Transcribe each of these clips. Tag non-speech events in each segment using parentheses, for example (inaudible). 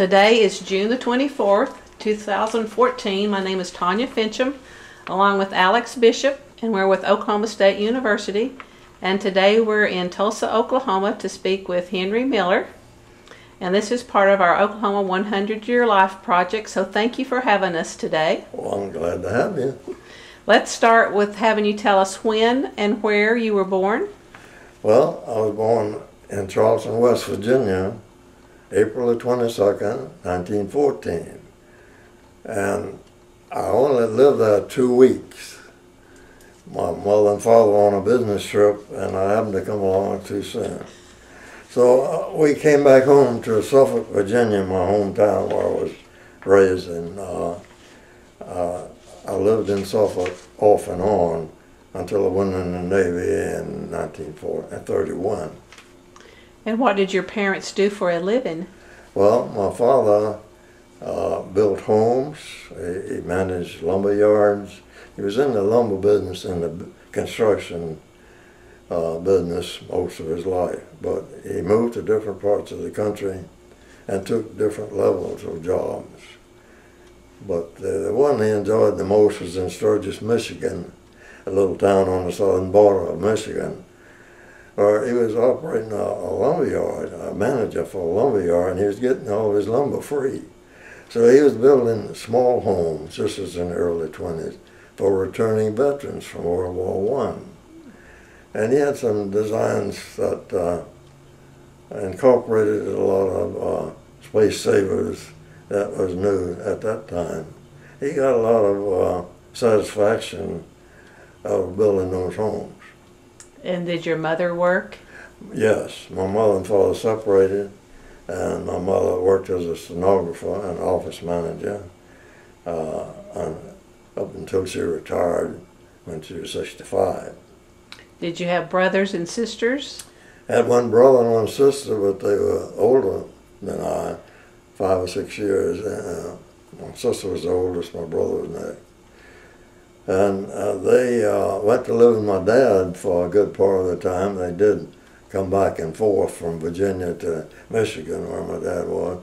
Today is June the 24th, 2014. My name is Tanya Finchum, along with Alex Bishop, and we're with Oklahoma State University. And today we're in Tulsa, Oklahoma to speak with Henry Miller. And this is part of our Oklahoma 100 Year Life project, so thank you for having us today. Well, I'm glad to have you. Let's start with having you tell us when and where you were born. Well, I was born in Charleston, West Virginia, April the 22nd, 1914. And I only lived there two weeks. My mother and father were on a business trip, and I happened to come along too soon. So uh, we came back home to Suffolk, Virginia, my hometown where I was raised, and uh, uh, I lived in Suffolk off and on until I went in the Navy in 1931. And what did your parents do for a living? Well, my father uh, built homes. He, he managed lumber yards. He was in the lumber business and the construction uh, business most of his life. But he moved to different parts of the country and took different levels of jobs. But the one he enjoyed the most was in Sturgis, Michigan, a little town on the southern border of Michigan or he was operating a, a lumber yard, a manager for a lumber yard, and he was getting all his lumber free. So he was building small homes, this was in the early 20s, for returning veterans from World War One. And he had some designs that uh, incorporated a lot of uh, space savers that was new at that time. He got a lot of uh, satisfaction of building those homes. And did your mother work? Yes, my mother and father separated, and my mother worked as a stenographer and office manager uh, up until she retired when she was 65. Did you have brothers and sisters? I had one brother and one sister, but they were older than I, five or six years. Uh, my sister was the oldest, my brother was next. And uh, they uh, went to live with my dad for a good part of the time. They did come back and forth from Virginia to Michigan, where my dad was.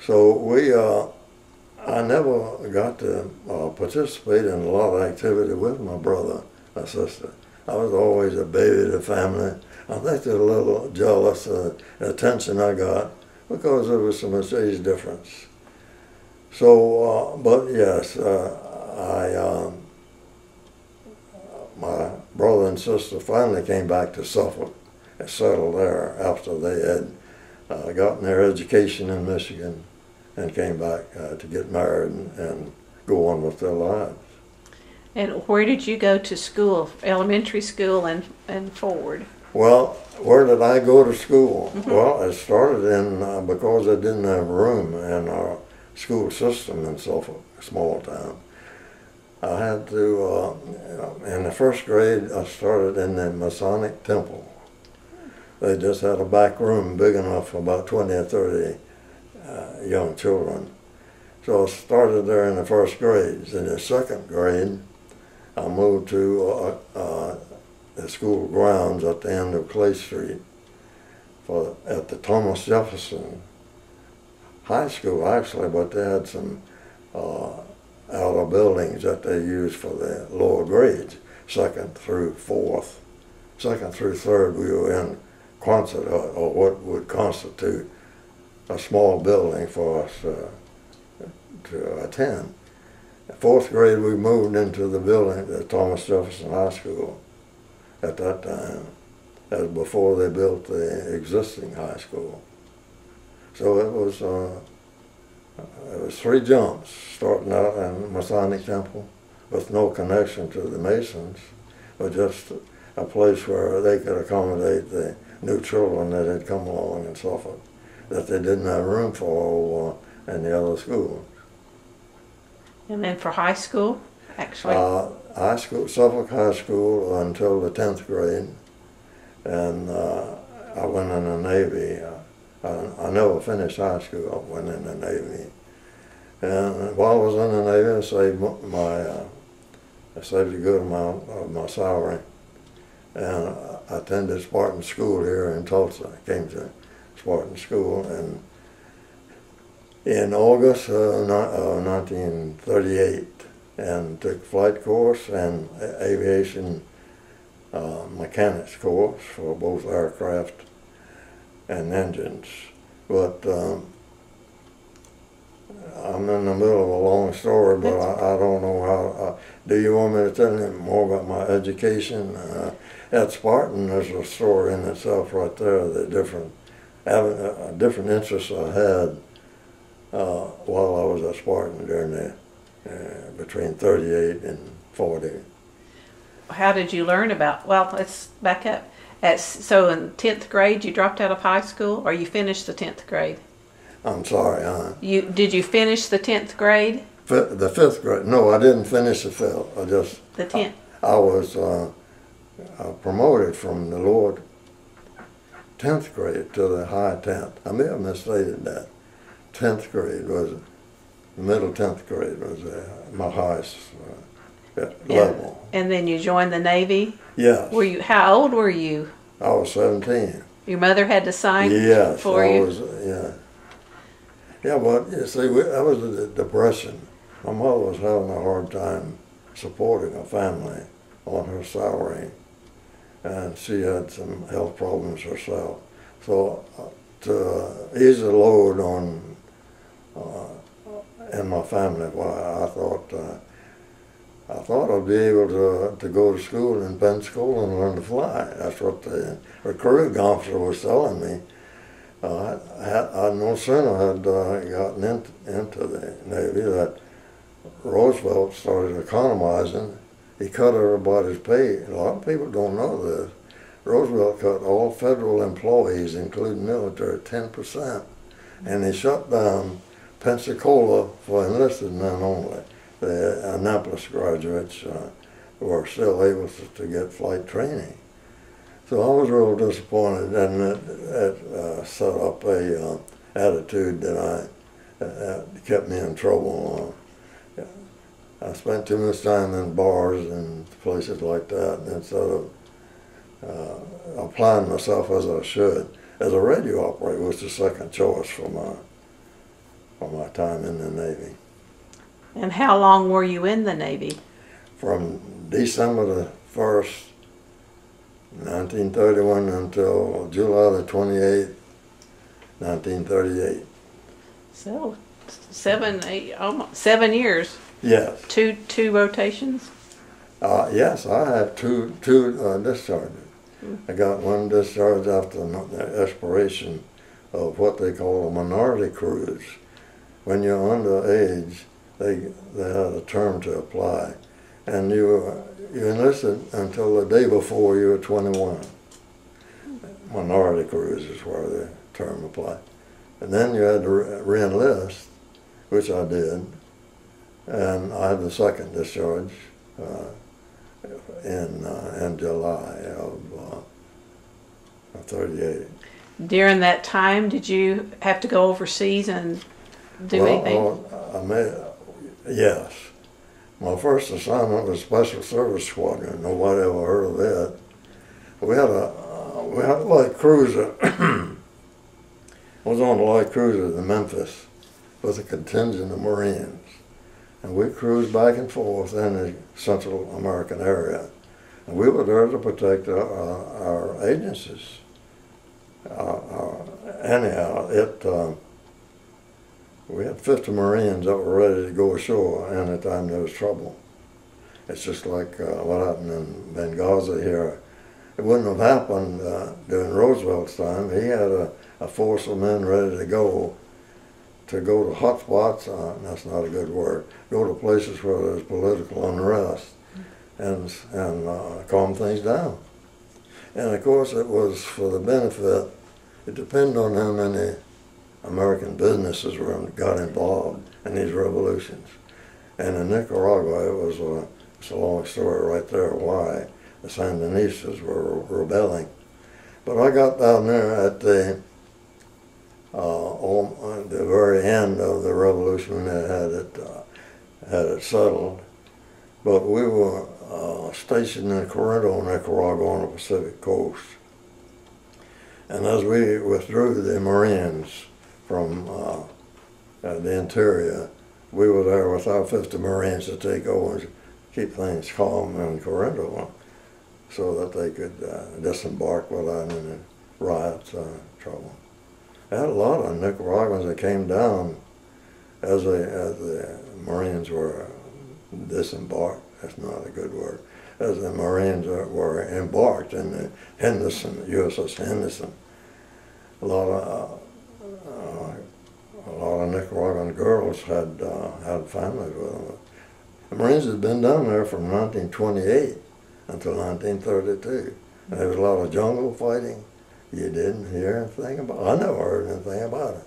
So we, uh, I never got to uh, participate in a lot of activity with my brother and sister. I was always a baby the family. I think they're a little jealous of the attention I got because there was so much age difference. So, uh, but yes, uh, I, um, my brother and sister finally came back to Suffolk and settled there after they had uh, gotten their education in Michigan and came back uh, to get married and, and, go on with their lives. And where did you go to school, elementary school and, and forward? Well, where did I go to school? Mm -hmm. Well, I started in, uh, because I didn't have room in our school system in Suffolk, a small town. I had to, uh, in the first grade, I started in the Masonic Temple. They just had a back room big enough for about 20 or 30 uh, young children. So I started there in the first grade. In the second grade, I moved to uh, uh, the school grounds at the end of Clay Street for, at the Thomas Jefferson High School, actually, but they had some uh, outer buildings that they use for the lower grades, second through fourth. Second through third, we were in Quonset hut, or what would constitute a small building for us uh, to attend. Fourth grade, we moved into the building at Thomas Jefferson High School at that time. Was before they built the existing high school. So it was uh, it was three jumps starting out in Masonic Temple with no connection to the Masons, but just a place where they could accommodate the new children that had come along in Suffolk that they didn't have room for in the other schools. And then for high school, actually? Uh, high school, Suffolk High School until the 10th grade. And uh, I went in the Navy. I, I never finished high school. I went in the Navy. And while I was in the Navy, I saved my, uh, I saved a good amount of my salary. And I attended Spartan School here in Tulsa. I came to Spartan School and in August uh, uh, 1938 and took flight course and aviation uh, mechanics course for both aircraft and engines. But um, I'm in the middle of a long story, but I, I don't know how. Uh, do you want me to tell you more about my education? Uh, at Spartan, there's a story in itself right there. The different, uh, different interests I had uh, while I was at Spartan during the uh, between 38 and 40. How did you learn about? Well, let's back up. At so in tenth grade, you dropped out of high school, or you finished the tenth grade. I'm sorry, huh? You did you finish the tenth grade? Fi the fifth grade. No, I didn't finish the fifth. I just The tenth. I was uh, uh, promoted from the Lord tenth grade to the high tenth. I may have misstated that. Tenth grade was the middle tenth grade was uh, my highest uh. Level. And then you joined the Navy. Yes, Were you? How old were you? I was seventeen. Your mother had to sign Yes, for I you. was. uh, Yeah, yeah, but you see, we, that was the depression. My mother was having a hard time supporting a family on her salary, and she had some health problems herself. So uh, to ease the load on uh, in my family, why I thought. I thought I'd be able to, to go to school in Penn School and learn to fly. That's what the recruiting officer was telling me. Uh, I, had, I no sooner had uh, gotten in, into the Navy that Roosevelt started economizing. He cut everybody's pay. A lot of people don't know this. Roosevelt cut all federal employees, including military, 10%. And he shut down Pensacola for enlisted men only. The Annapolis graduates uh, were still able to, get flight training. So I was real disappointed, and it, it uh, set up a uh, attitude that I uh, kept me in trouble. Uh, I spent too much time in bars and places like that instead of uh, applying myself as I should. As a radio operator was the second choice for my for my time in the Navy. And how long were you in the Navy? From December the first, 1931 until July the 28th, 1938. So seven, eight, almost seven years. Yes, Two two rotations. uh, yes, I have two two uh, discharges. I got one discharge after the expiration of what they call a minority cruise. When you're underage, they they had a term to apply, and you uh, you enlisted until the day before you were 21. Minority cruise is where the term applied, and then you had to re- re-enlist, which I did, and I had the second discharge uh, in uh, in July of uh, 38. During that time, did you have to go overseas and do well, anything? well, I made, yes. My first assignment was Special Service Squadron. Nobody ever heard of that. We had a uh, we had a light cruiser. I (clears throat) was on a light cruiser to Memphis with a contingent of Marines, and we cruised back and forth in the Central American area, and we were there to protect our, our, agencies. Uh, uh, anyhow, it. We had 50 Marines that were ready to go ashore anytime there was trouble. It's just like uh, what happened in Benghazi here. It wouldn't have happened uh, during Roosevelt's time. He had a, a force of men ready to go to go to hot spots, uh, that's not a good word, go to places where there's political unrest and, and uh, calm things down. And of course it was for the benefit, it depended on how many American businesses were got involved in these revolutions. And in Nicaragua, it was a, it's a long story right there why the Sandinistas were rebelling. But I got down there at the uh, on, the very end of the revolution that had it uh, had it settled. But we were uh, stationed in Corinto, Nicaragua, on the Pacific coast. And as we withdrew the Marines from uh, uh, the interior, we were there with our 50 Marines to take over and keep things calm in Corinto so that they could uh, disembark without any riots or trouble. I had a lot of Nicaraguans that came down as, they, as the Marines were disembarked. That's not a good word. As the Marines were embarked in the Henderson, USS Henderson. A lot of uh, Nicaraguan girls had uh, had families with them. The Marines had been down there from 1928 until 1932. And there was a lot of jungle fighting. You didn't hear anything about it. I never heard anything about it.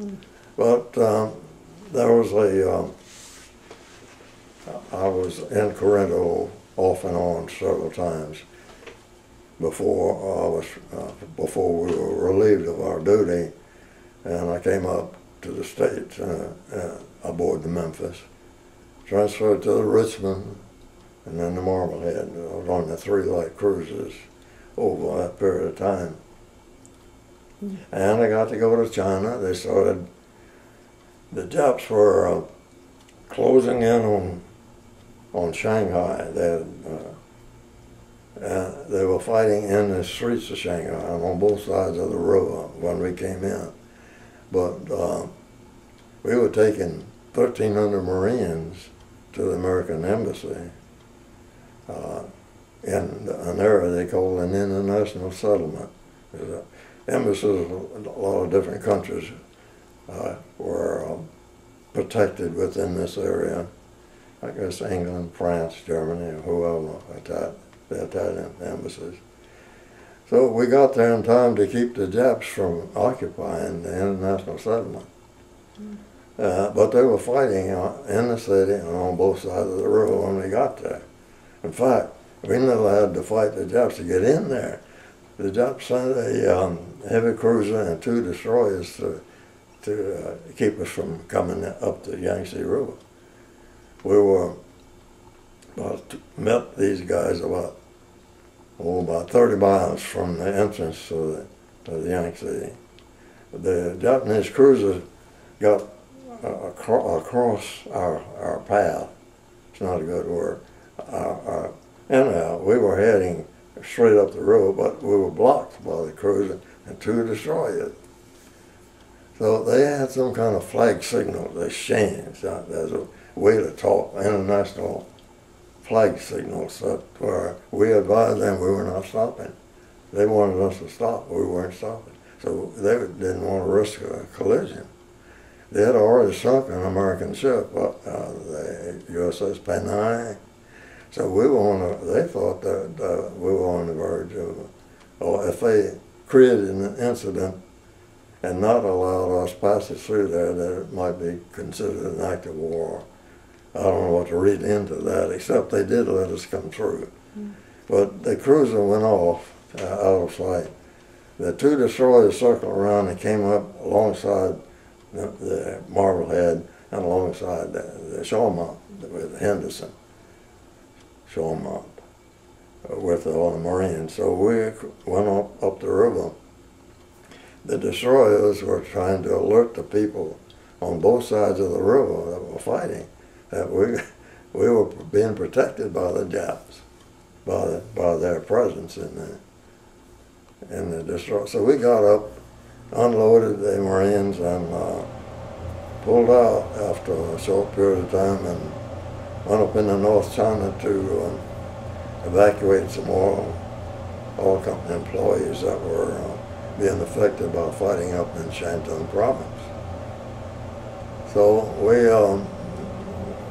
Mm. But um, there was a. Um, I was in Corinto off and on several times before I was uh, before we were relieved of our duty, and I came up to the states uh, uh, aboard the Memphis, transferred to the Richmond, and then the Marblehead. I was on the three light cruises over that period of time. Mm. And I got to go to China. They started, the Japs were uh, closing in on on Shanghai. They, had, uh, uh, they were fighting in the streets of Shanghai on both sides of the river when we came in. But uh, we were taking 1,300 Marines to the American Embassy uh, in an area they call an international settlement. Embassies of a lot of different countries uh, were uh, protected within this area. I guess England, France, Germany, whoever, Italian, the Italian embassies. So we got there in time to keep the Japs from occupying the international settlement. Mm. Uh, but they were fighting uh, in the city and on both sides of the river when we got there. In fact, we never had to fight the Japs to get in there. The Japs sent a um, heavy cruiser and two destroyers to, to uh, keep us from coming up the Yangtze River. We were about, met these guys about oh, about 30 miles from the entrance to the, to the Yangtze. The Japanese cruiser got uh, acro across our, our path. It's not a good word uh, uh, anyhow, we were heading straight up the road, but we were blocked by the cruiser and two destroyers. So they had some kind of flag signal they changed. There's a way to talk, international flag signals that where we advised them we were not stopping. They wanted us to stop, we weren't stopping. So they didn't want to risk a collision. They had already sunk an American ship, uh, the USS Panay, so we were on a, they thought that uh, we were on the verge of, or if they created an incident and not allowed us passage through there, that it might be considered an act of war. I don't know what to read into that, except they did let us come through. Mm. But the cruiser went off uh, out of sight. The two destroyers circled around and came up alongside the, the Marblehead and alongside the, the Chaumont with Henderson them up with all the Marines. So we went up, up the river. The destroyers were trying to alert the people on both sides of the river that were fighting that we, we were being protected by the Japs, by, the, by their presence in the, in the destroyer. So we got up, unloaded the Marines, and uh, pulled out after a short period of time and went up into North China to um, evacuate some oil, oil company employees that were uh, being affected by fighting up in Shantung province. So we um,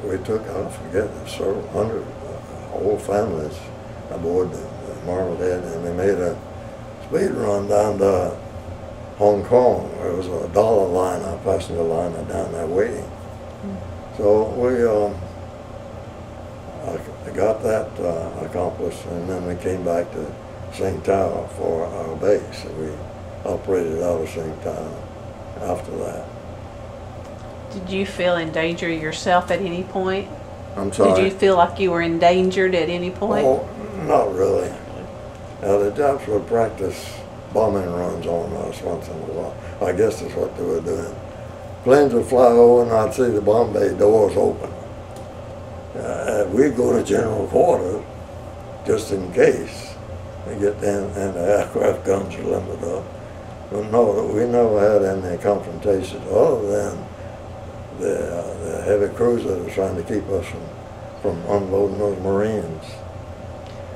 we took, I forget, several hundred uh, whole families aboard the, the Marblehead and we made a speed run down to Hong Kong. There was a dollar liner, passenger liner down there waiting. Mm. So we um, I got that uh, accomplished, and then we came back to Tsing Tao for our base. We operated out of Tsing Tao after that. Did you feel in danger yourself at any point? I'm sorry. Did you feel like you were endangered at any point? Oh, not really. Now the Japs would practice bombing runs on us once in a while. I guess that's what they were doing. planes would fly over and I'd see the bomb bay doors open. Uh, we'd go to general quarters just in case we get in and the aircraft guns are limited up. But no, we never had any confrontations other than the, uh, the heavy cruiser that was trying to keep us from, from unloading those Marines.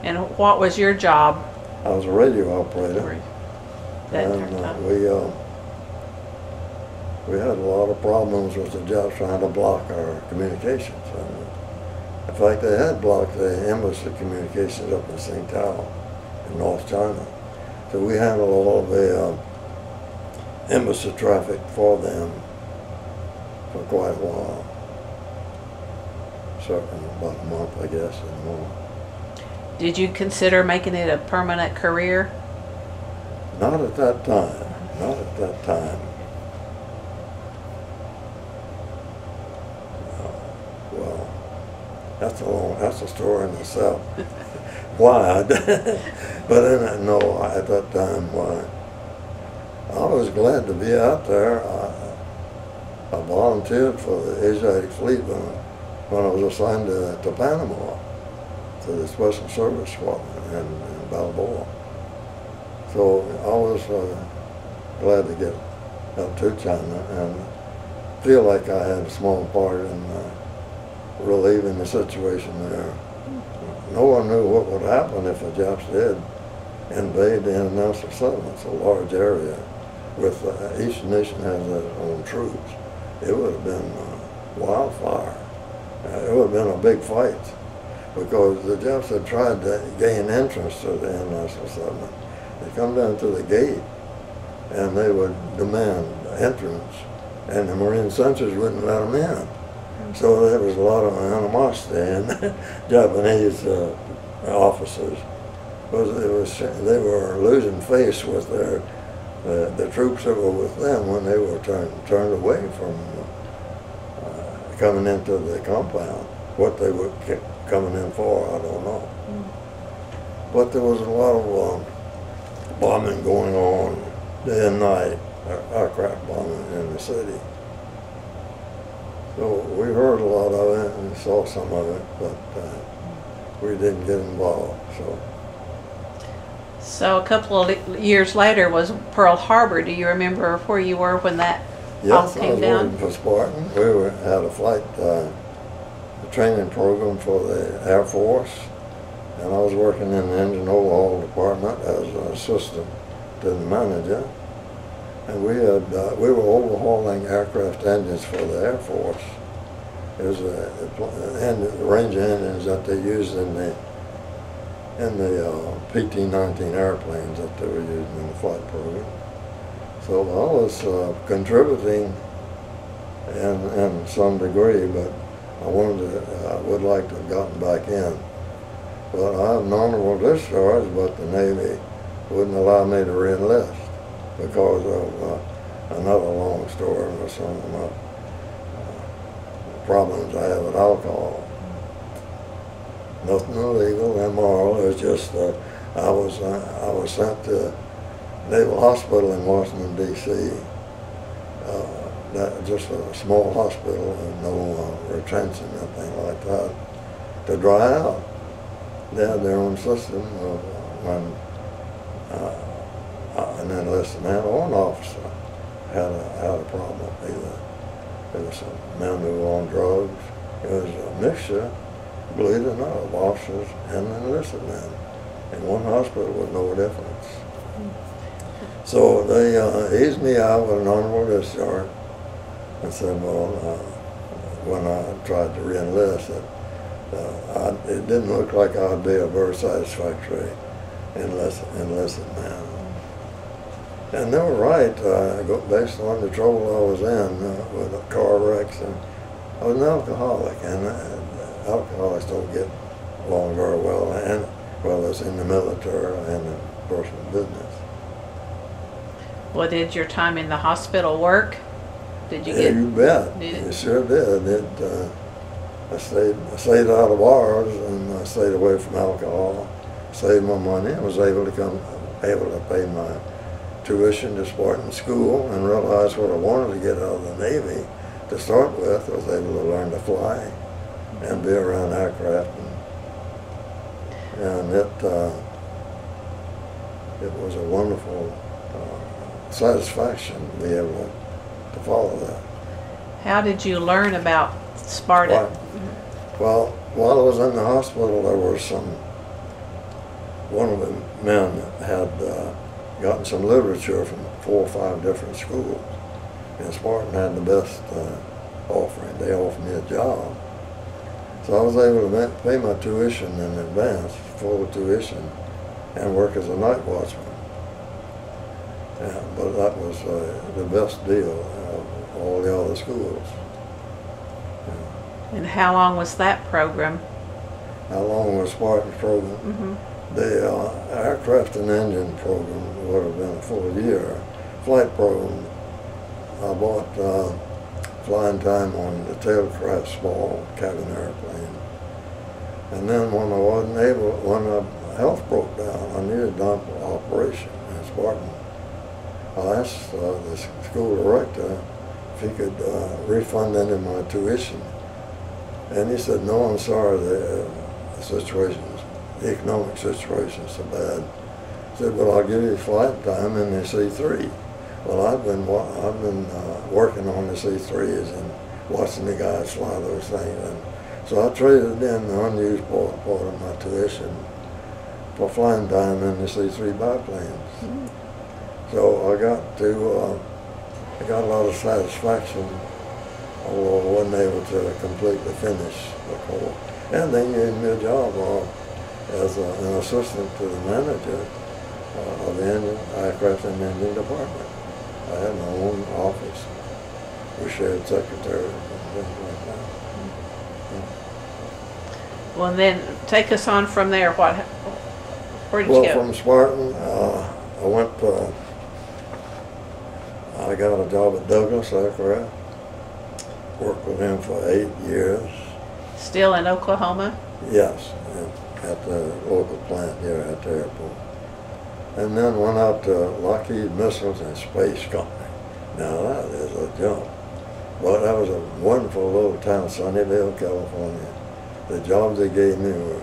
And what was your job I was a radio operator. that and uh, we uh, we had a lot of problems with the Japs trying to block our communications. And in fact, they had blocked the embassy communications up in St. Tao in North China. So we handled all of the uh, embassy traffic for them for quite a while. Certainly about a month, I guess, and more. Did you consider making it a permanent career? Not at that time. Not at that time. Uh, Well, that's a long, that's a story in itself. (laughs) why? (laughs) but then, no, at that time, why? I was glad to be out there. I, I volunteered for the Asiatic Fleet when, when I was assigned to, to Panama, to the Special Service Squadron in, in Balboa. So I was uh, glad to get up to China and feel like I had a small part in uh, relieving the situation there. No one knew what would happen if the Japs did invade the international settlements, a large area with uh, each nation has their own troops. It would have been wildfire. Uh, it would have been a big fight because the Japs had tried to gain entrance to the international settlement. They come down to the gate and they would demand entrance, and the Marine sentries wouldn't let them in. So there was a lot of animosity in (laughs) Japanese uh, officers because was they were losing face with their the, the troops that were with them when they were turned turned away from uh, coming into the compound. What they were coming in for, I don't know. But there was a lot of um, bombing going on day and night, uh, aircraft bombing in the city. So we heard a lot of it and saw some of it, but uh, we didn't get involved. So So a couple of years later was Pearl Harbor. Do you remember where you were when that all yes, I came was down? working for Spartan. We were, had a flight uh, a training program for the Air Force, and I was working in the engine overhaul department as an assistant to the manager. And we had uh, we were overhauling aircraft engines for the Air Force. It was a, a the Ranger engines that they used in the in the uh, PT-19 airplanes that they were using in the flight program. So I was uh, contributing in, in some degree, but I wanted to, I would like to have gotten back in. But I have an honorable discharge, but the Navy wouldn't allow me to reenlist because of uh, another long story with some of my uh, problems I have with alcohol. Nothing illegal, immoral. It was just uh, I was uh, I was sent to Naval Hospital in Washington D.C. Uh, just a small hospital no uh, retention, nothing like that, to dry out. They had their own system of uh, when uh, an enlisted man or an officer had a had a problem. Either there was some men who were on drugs. It was a mixture, believe it or not, of officers and enlisted men in one hospital with no difference. So they uh, eased me out with an honorable discharge and said, well, uh, when I tried to reenlist, it, uh, I, it didn't look like I'd be a very satisfactory enlist, enlisted man. And they were right, uh, based on the trouble I was in uh, with car wrecks. And I was an alcoholic, and uh, alcoholics don't get along very well, and whether it's in the military and in personal business. Well, did your time in the hospital work? Did you yeah, get? you bet. did it? It sure did. It, uh, I stayed, I stayed out of bars and I stayed away from alcohol, saved my money, I was able to come, able to pay my tuition to Spartan School and realized what I wanted to get out of the Navy to start with. I was able to learn to fly and be around aircraft. And, and it, uh, it was a wonderful uh, satisfaction to be able to, to follow that. How did you learn about Spartan? Why? Well, while I was in the hospital, there were some, one of the men had uh, gotten some literature from four or five different schools. And Spartan had the best uh, offering. They offered me a job. So I was able to pay my tuition in advance, full tuition, and work as a night watchman. Yeah, but that was uh, the best deal of all the other schools. And how long was that program? How long was Spartan's program? Mm-hmm. The uh, aircraft and engine program would have been a full year. Flight program, I bought uh, flying time on the Taylorcraft small cabin airplane. And then when I wasn't able, when my health broke down, I needed an operation in Spartan. I asked uh, the school director if he could uh, refund any of my tuition. And he said, no, I'm sorry, the, uh, the situation, the economic situation is so bad. He said, well, I'll give you flight time in the C-3. Well, I've been, I've been uh, working on the C-3s and watching the guys fly those things. And so I traded in the unused part, part of my tuition for flying time in the C-3 biplanes. Mm-hmm. So I got to, uh, I got a lot of satisfaction although I wasn't able to completely finish the course. And they gave me a job uh, as a, an assistant to the manager uh, of the engine, aircraft and engine department. I had my own office. We shared secretaries and things like that. Yeah. Well, then take us on from there. What? Where did well, you go? from Spartan, uh, I went. Uh, I got a job at Douglas Aircraft worked with him for eight years. Still in Oklahoma? Yes, at the local plant here at the airport. And then went out to Lockheed Missiles and Space Company. Now that is a jump. But that was a wonderful little town, Sunnyvale, California. The jobs they gave me were,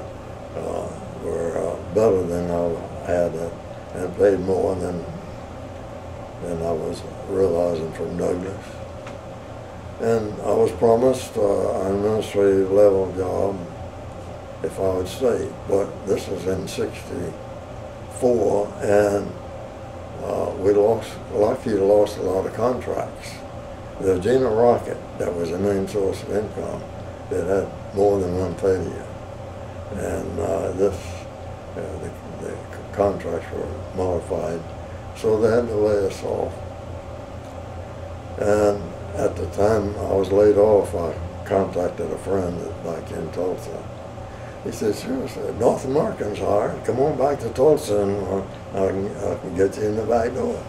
uh, were uh, better than I had and paid more than, than I was realizing from Douglas. And I was promised uh, an administrative level job if I would stay. But this was in 64 and uh, we lost, Lockheed lost a lot of contracts. The Agena rocket, that was the main source of income, it had more than one failure. And uh, this, uh, the, the contracts were modified, so they had to lay us off. And at the time I was laid off, I contacted a friend back in Tulsa. He said, sure, North American's hired. Come on back to Tulsa and I can, I can get you in the back door.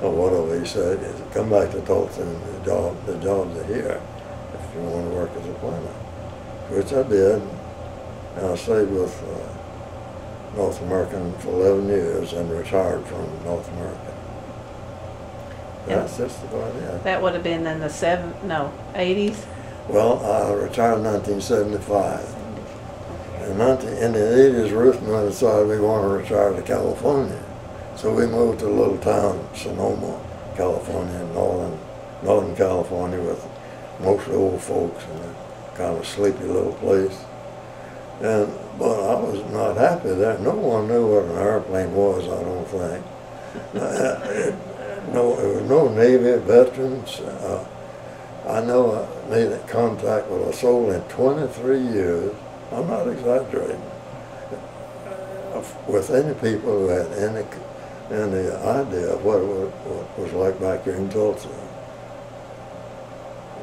Or whatever he said, he said, come back to Tulsa and the, job, the jobs are here if you want to work as a planner. Which I did. And I stayed with uh, North American for 11 years and retired from North American. That's just about it. That would have been in the seven, no, eighties? Well, I retired in 1975. In, 19, in the 80s, Ruth and I decided we wanted to retire to California. So we moved to a little town, Sonoma, California, northern, northern California with mostly old folks and a kind of sleepy little place. And but I was not happy there. No one knew what an airplane was, I don't think. (laughs) no, there was no Navy veterans. Uh, I know I made contact with a soul in 23 years. I'm not exaggerating. With any people who had any any idea of what it was, what was like back here in Tulsa.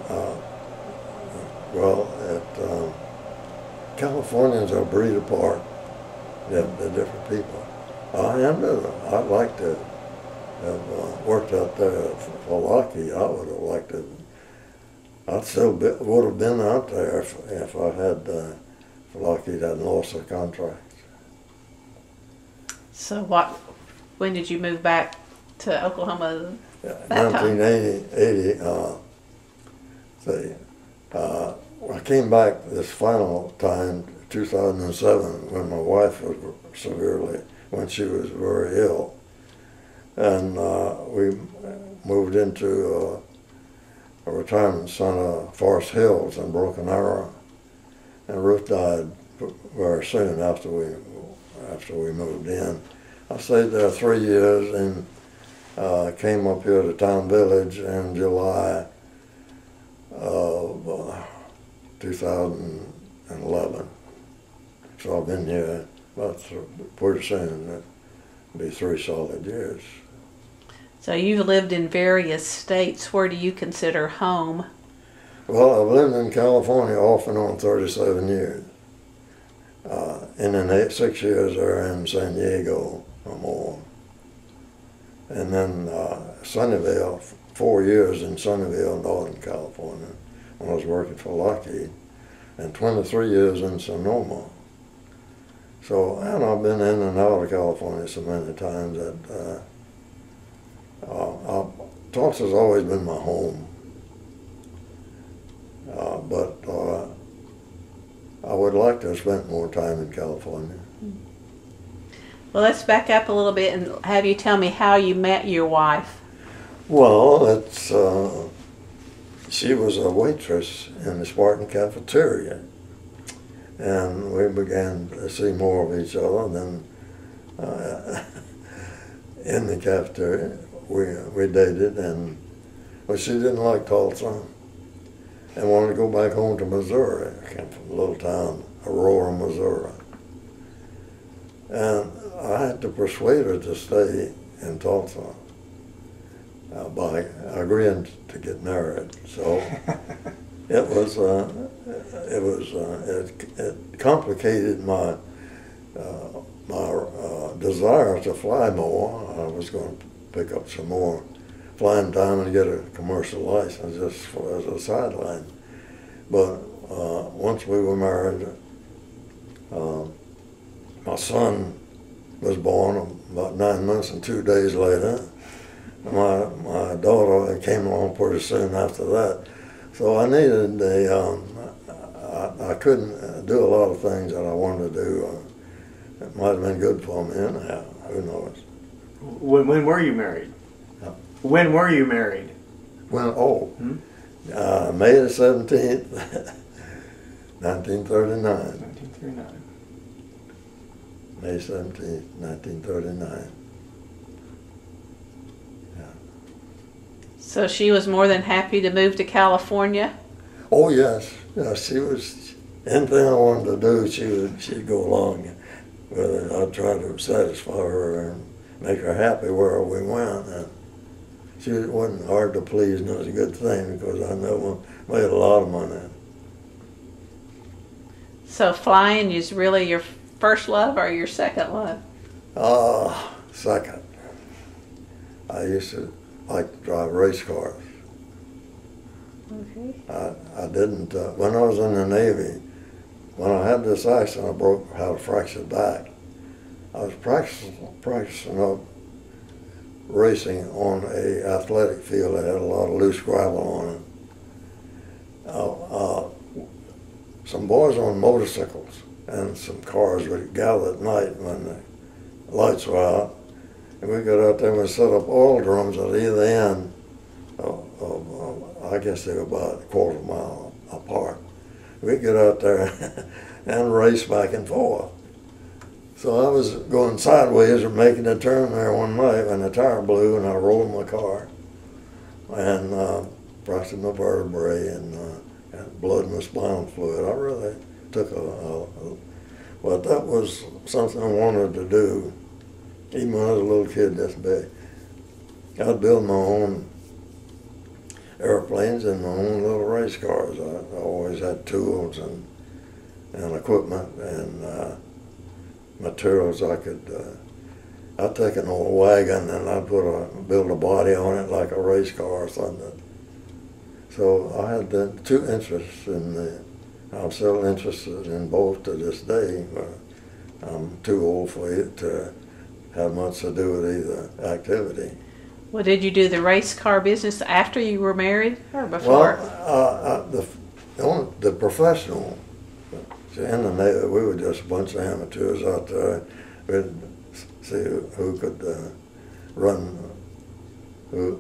Uh, well, it, um, Californians are breed apart, the, the different people. I am them. I'd like to have uh, worked out there for Lockheed, I would have liked to. I'd still be, would have been out there if, if I had uh, if Lockheed hadn't lost their contract. So what? When did you move back to Oklahoma that time? 1980, uh, see, uh, I came back this final time, 2007, when my wife was severely, when she was very ill. And uh, we moved into uh, a retirement center, Forest Hills in Broken Arrow. And Ruth died very soon after we after we moved in. I stayed there three years and uh, came up here to Town Village in July of uh, 2011. So I've been here about th- pretty soon. Be three solid years. So you've lived in various states. Where do you consider home? Well, I've lived in California off and on 37 years. Uh, and then eight, six years there in San Diego or more. And then uh, Sunnyvale, four years in Sunnyvale, Northern California, when I was working for Lockheed, and 23 years in Sonoma. So, and I've been in and out of California so many times that uh, uh, Tulsa's always been my home. Uh, but uh, I would like to have spent more time in California. Well, let's back up a little bit and have you tell me how you met your wife. Well, it's uh, she was a waitress in the Spartan cafeteria, and we began to see more of each other. And then uh, (laughs) in the cafeteria, we we dated, and but she didn't like Tulsa, and wanted to go back home to Missouri. I came from a little town, Aurora, Missouri, and I had to persuade her to stay in Tulsa uh, by agreeing to get married. So (laughs) it was uh, it was uh, it, it complicated my uh, my uh, desire to fly more. I was going to pick up some more flying time and get a commercial license just for, as a sideline. But uh, once we were married, uh, my son was born about nine months and two days later my my daughter came along pretty soon after that. So I needed a. Um, I, I couldn't uh, do a lot of things that I wanted to do. Uh, it might have been good for me anyhow. Who knows? When, when were you married? Yeah. When were you married? Well, oh, Hmm? uh, May the seventeenth, nineteen thirty nine. 1939. May seventeenth, nineteen thirty nine. Yeah. So she was more than happy to move to California. Oh yes, yeah. She was anything I wanted to do. She would she'd go along with it. I'd try to satisfy her and make her happy where we went. And she wasn't hard to please, and it was a good thing because I know we made a lot of money. So flying is really your first love or your second love? Ah, second. I used to like to drive race cars. Okay. I, I didn't, uh, when I was in the Navy, when I had this accident, I broke, had a fractured back. I was practicing, practicing up racing on a athletic field that had a lot of loose gravel on it. Uh, uh, some boys on motorcycles and some cars would gather at night when the lights were out. And we got out there and we set up oil drums at either end of, of, I guess they were about a quarter mile apart. We'd get out there (laughs) and race back and forth. So I was going sideways or making a turn there one night when the tire blew and I rolled my car and uh, fractured my vertebrae and, uh, and blood in my spinal fluid. I really took a, a, a but that was something I wanted to do, even when I was a little kid this big. I'd build my own airplanes and my own little race cars. I, I always had tools and and equipment and uh, materials I could. Uh, I'd take an old wagon and I'd put a build a body on it like a race car or something. So I had the two interests in the. I'm still interested in both to this day. But I'm too old for it to have much to do with either activity. Well, did you do the race car business after you were married or Well, before? uh, uh, the, the only- the professional, in the Navy, we were just a bunch of amateurs out there. We'd see who, could uh, run, who,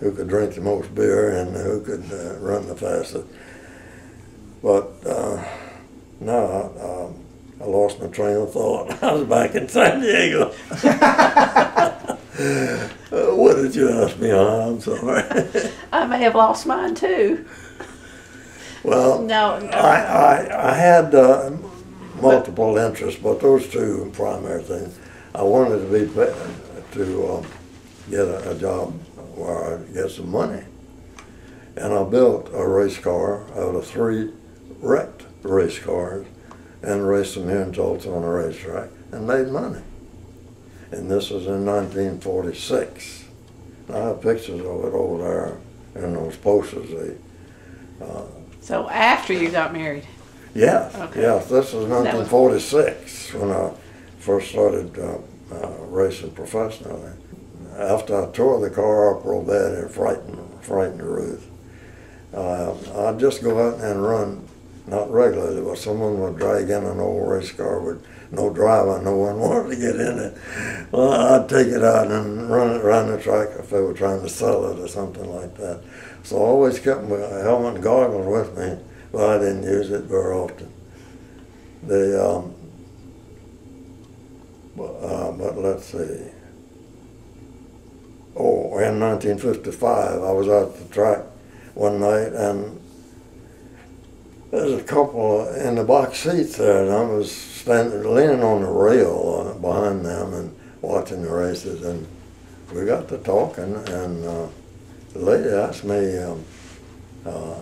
who could drink the most beer and who could uh, run the fastest. But uh, no, I, um, I lost my train of thought. (laughs) I was back in San Diego. (laughs) (laughs) Uh, what did you ask me? I'm sorry. I may have lost mine too. Well, No, no. I, I, I had uh, multiple interests, but those two primary things. I wanted to be to um, get a, a job where I'd get some money, and I built a race car out of three wrecked race cars, and raced them here in Tulsa on a racetrack, and made money. And this was in 1946. I have pictures of it over there in those posters. They So after you got married. Yes, Okay. yes, this was was- 1946 when I first started uh, uh, racing professionally. After I tore the car up real bad, it frightened, frightened Ruth. Uh, I'd just go out and run, not regularly, but someone would drag in an old race car with no driver, no one (laughs) wanted to get in it. Well, I'd take it out and run it around the track if they were trying to sell it or something like that. So I always kept my helmet and goggles with me, but I didn't use it very often. The, um, but, uh, but let's see. Oh, in 1955, I was out at the track one night and there's a couple in the box seats there, and I was standing, leaning on the rail behind them and watching the races, and we got to talking, and uh, the lady asked me, um, uh,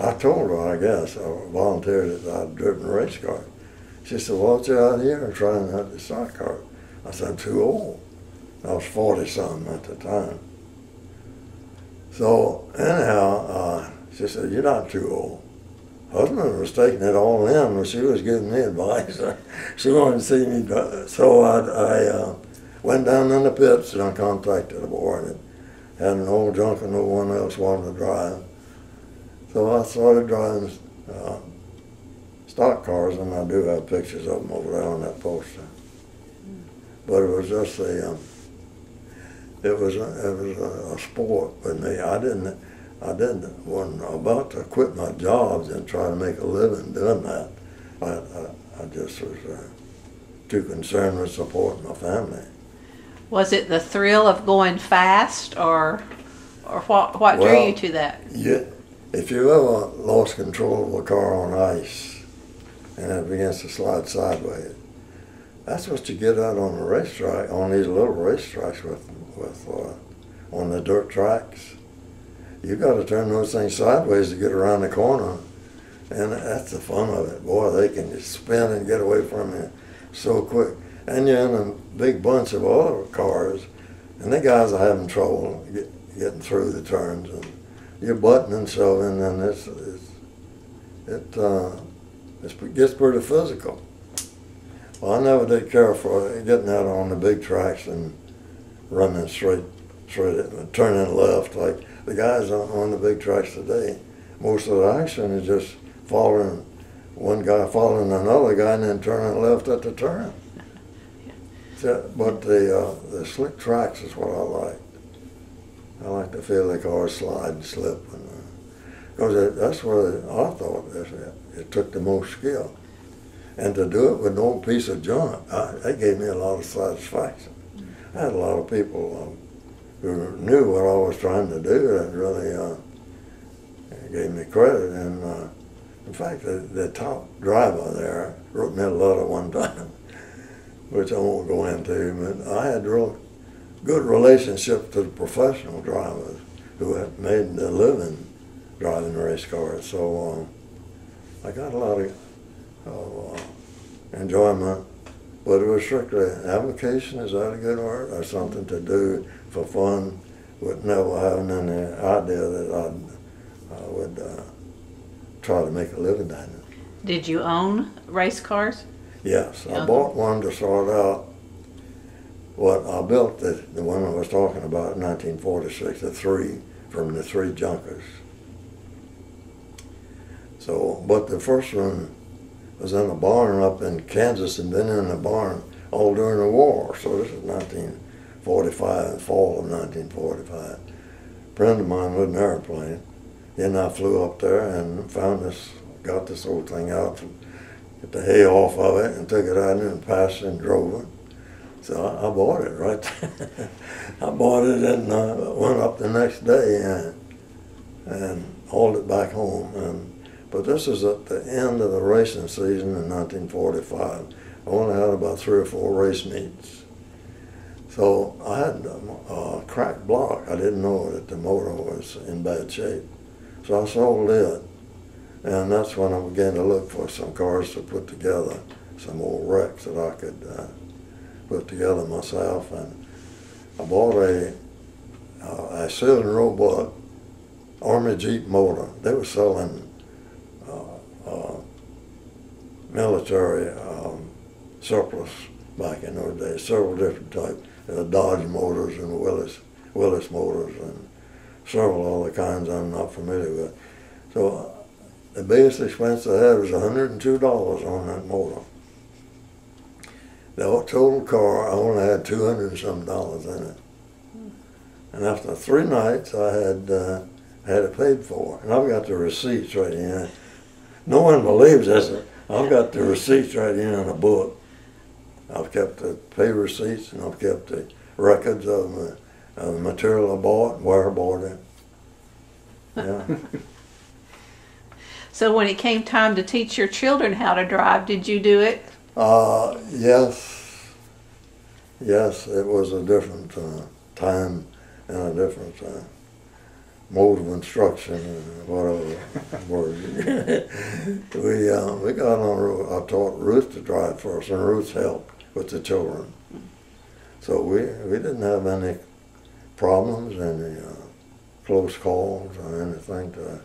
I told her, I guess, I volunteered that I'd driven a race car. She said, well, what you out here trying out the stock car? I said, I'm too old. I was 40 something at the time. So anyhow, uh, she said, you're not too old. Husband was taking it all in when she was giving me advice. (laughs) she wanted to see me. So I, I uh, went down in the pits and I contacted the board and had an old junk and no one else wanted to drive. So I started driving uh, stock cars and I do have pictures of them over there on that poster. But it was just a, um, it was a, it was a, a sport with me. I didn't, I didn't, wasn't about to quit my jobs and try to make a living doing that. I, I, I just was uh, too concerned with supporting my family. Was it the thrill of going fast or or what what drew you to that? You, if you ever lost control of a car on ice and it begins to slide sideways, that's what you get out on the racetrack, on these little racetracks with, with uh, on the dirt tracks. You got to turn those things sideways to get around the corner, and that's the fun of it. Boy, they can just spin and get away from you so quick. And you're in a big bunch of other cars, and the guys are having trouble get, getting through the turns, and you're butting and shoving, and it's, it's it uh, it gets pretty physical. Well, I never did care for getting out on the big tracks and running straight, straight, turning left like the guys on, on the big tracks today. Most of the action is just following one guy following another guy and then turning left at the turn. (laughs) So, but the uh, the slick tracks is what I like. I like to feel the car slide and slip, and because it that's what I thought it, it took the most skill, and to do it with no piece of junk, I, that gave me a lot of satisfaction. I had a lot of people um, who knew what I was trying to do and really uh, gave me credit. And uh, in fact, the, the top driver there wrote me a letter one (laughs) time, which I won't go into, but I had real good relationship to the professional drivers who had made a living driving race cars. So um, I got a lot of, uh, enjoyment but it was strictly avocation, is that a good word? Or something to do for fun with never having any idea that I'd, I would uh, try to make a living at it. Did you own race cars? Yes, I bought one to sort out what I built the, the one I was talking about in 1946, the three from the three junkers. So, but the first one was in a barn up in Kansas and been in a barn all during the war. So this is 1945, fall of 1945. A friend of mine with an airplane. Then I flew up there and found this, got this old thing out, get the hay off of it and took it out and passed and drove it. So I, I bought it right there. (laughs) I bought it and uh, went up the next day and, and hauled it back home. And but this is at the end of the racing season in 1945. I only had about three or four race meets. So I had a cracked block. I didn't know that the motor was in bad shape. So I sold it. And that's when I began to look for some cars to put together, some old wrecks that I could uh, put together myself. And I bought a, uh, a Southern Roebuck Army Jeep motor. They were selling uh, military um, surplus back in those days, several different types. Uh, Dodge motors and Willys, Willys motors and several other kinds I'm not familiar with. So the biggest expense I had was $102 on that motor. The total car, I only had 200 and some dollars in it. And after three nights, I had uh, had it paid for. And I've got the receipts right here. No one believes this. I've got the receipts right here in a book. I've kept the pay receipts and I've kept the records of the, of the material I bought, where I bought it. Yeah. (laughs) So when it came time to teach your children how to drive, did you do it? Uh, yes. Yes, it was a different uh, time and a different uh, mode of instruction, and whatever word. (laughs) we uh, we got on. I taught Ruth to drive first, and Ruth helped with the children. So we we didn't have any problems, any uh, close calls, or anything to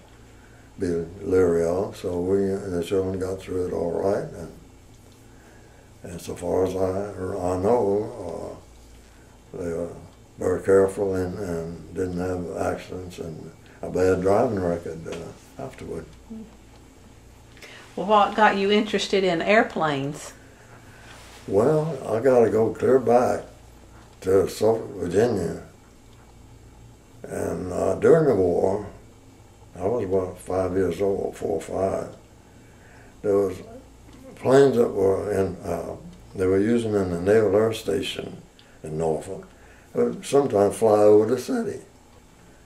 be leery of. So we the children got through it all right, and and so far as I I know, uh, they were very careful and, and didn't have accidents and a bad driving record uh, afterward. Well, what got you interested in airplanes? Well, I got to go clear back to Suffolk, Virginia. And uh, during the war, I was about five years old, four or five. There was planes that were in, uh, they were using in the Naval Air Station in Norfolk would sometimes fly over the city.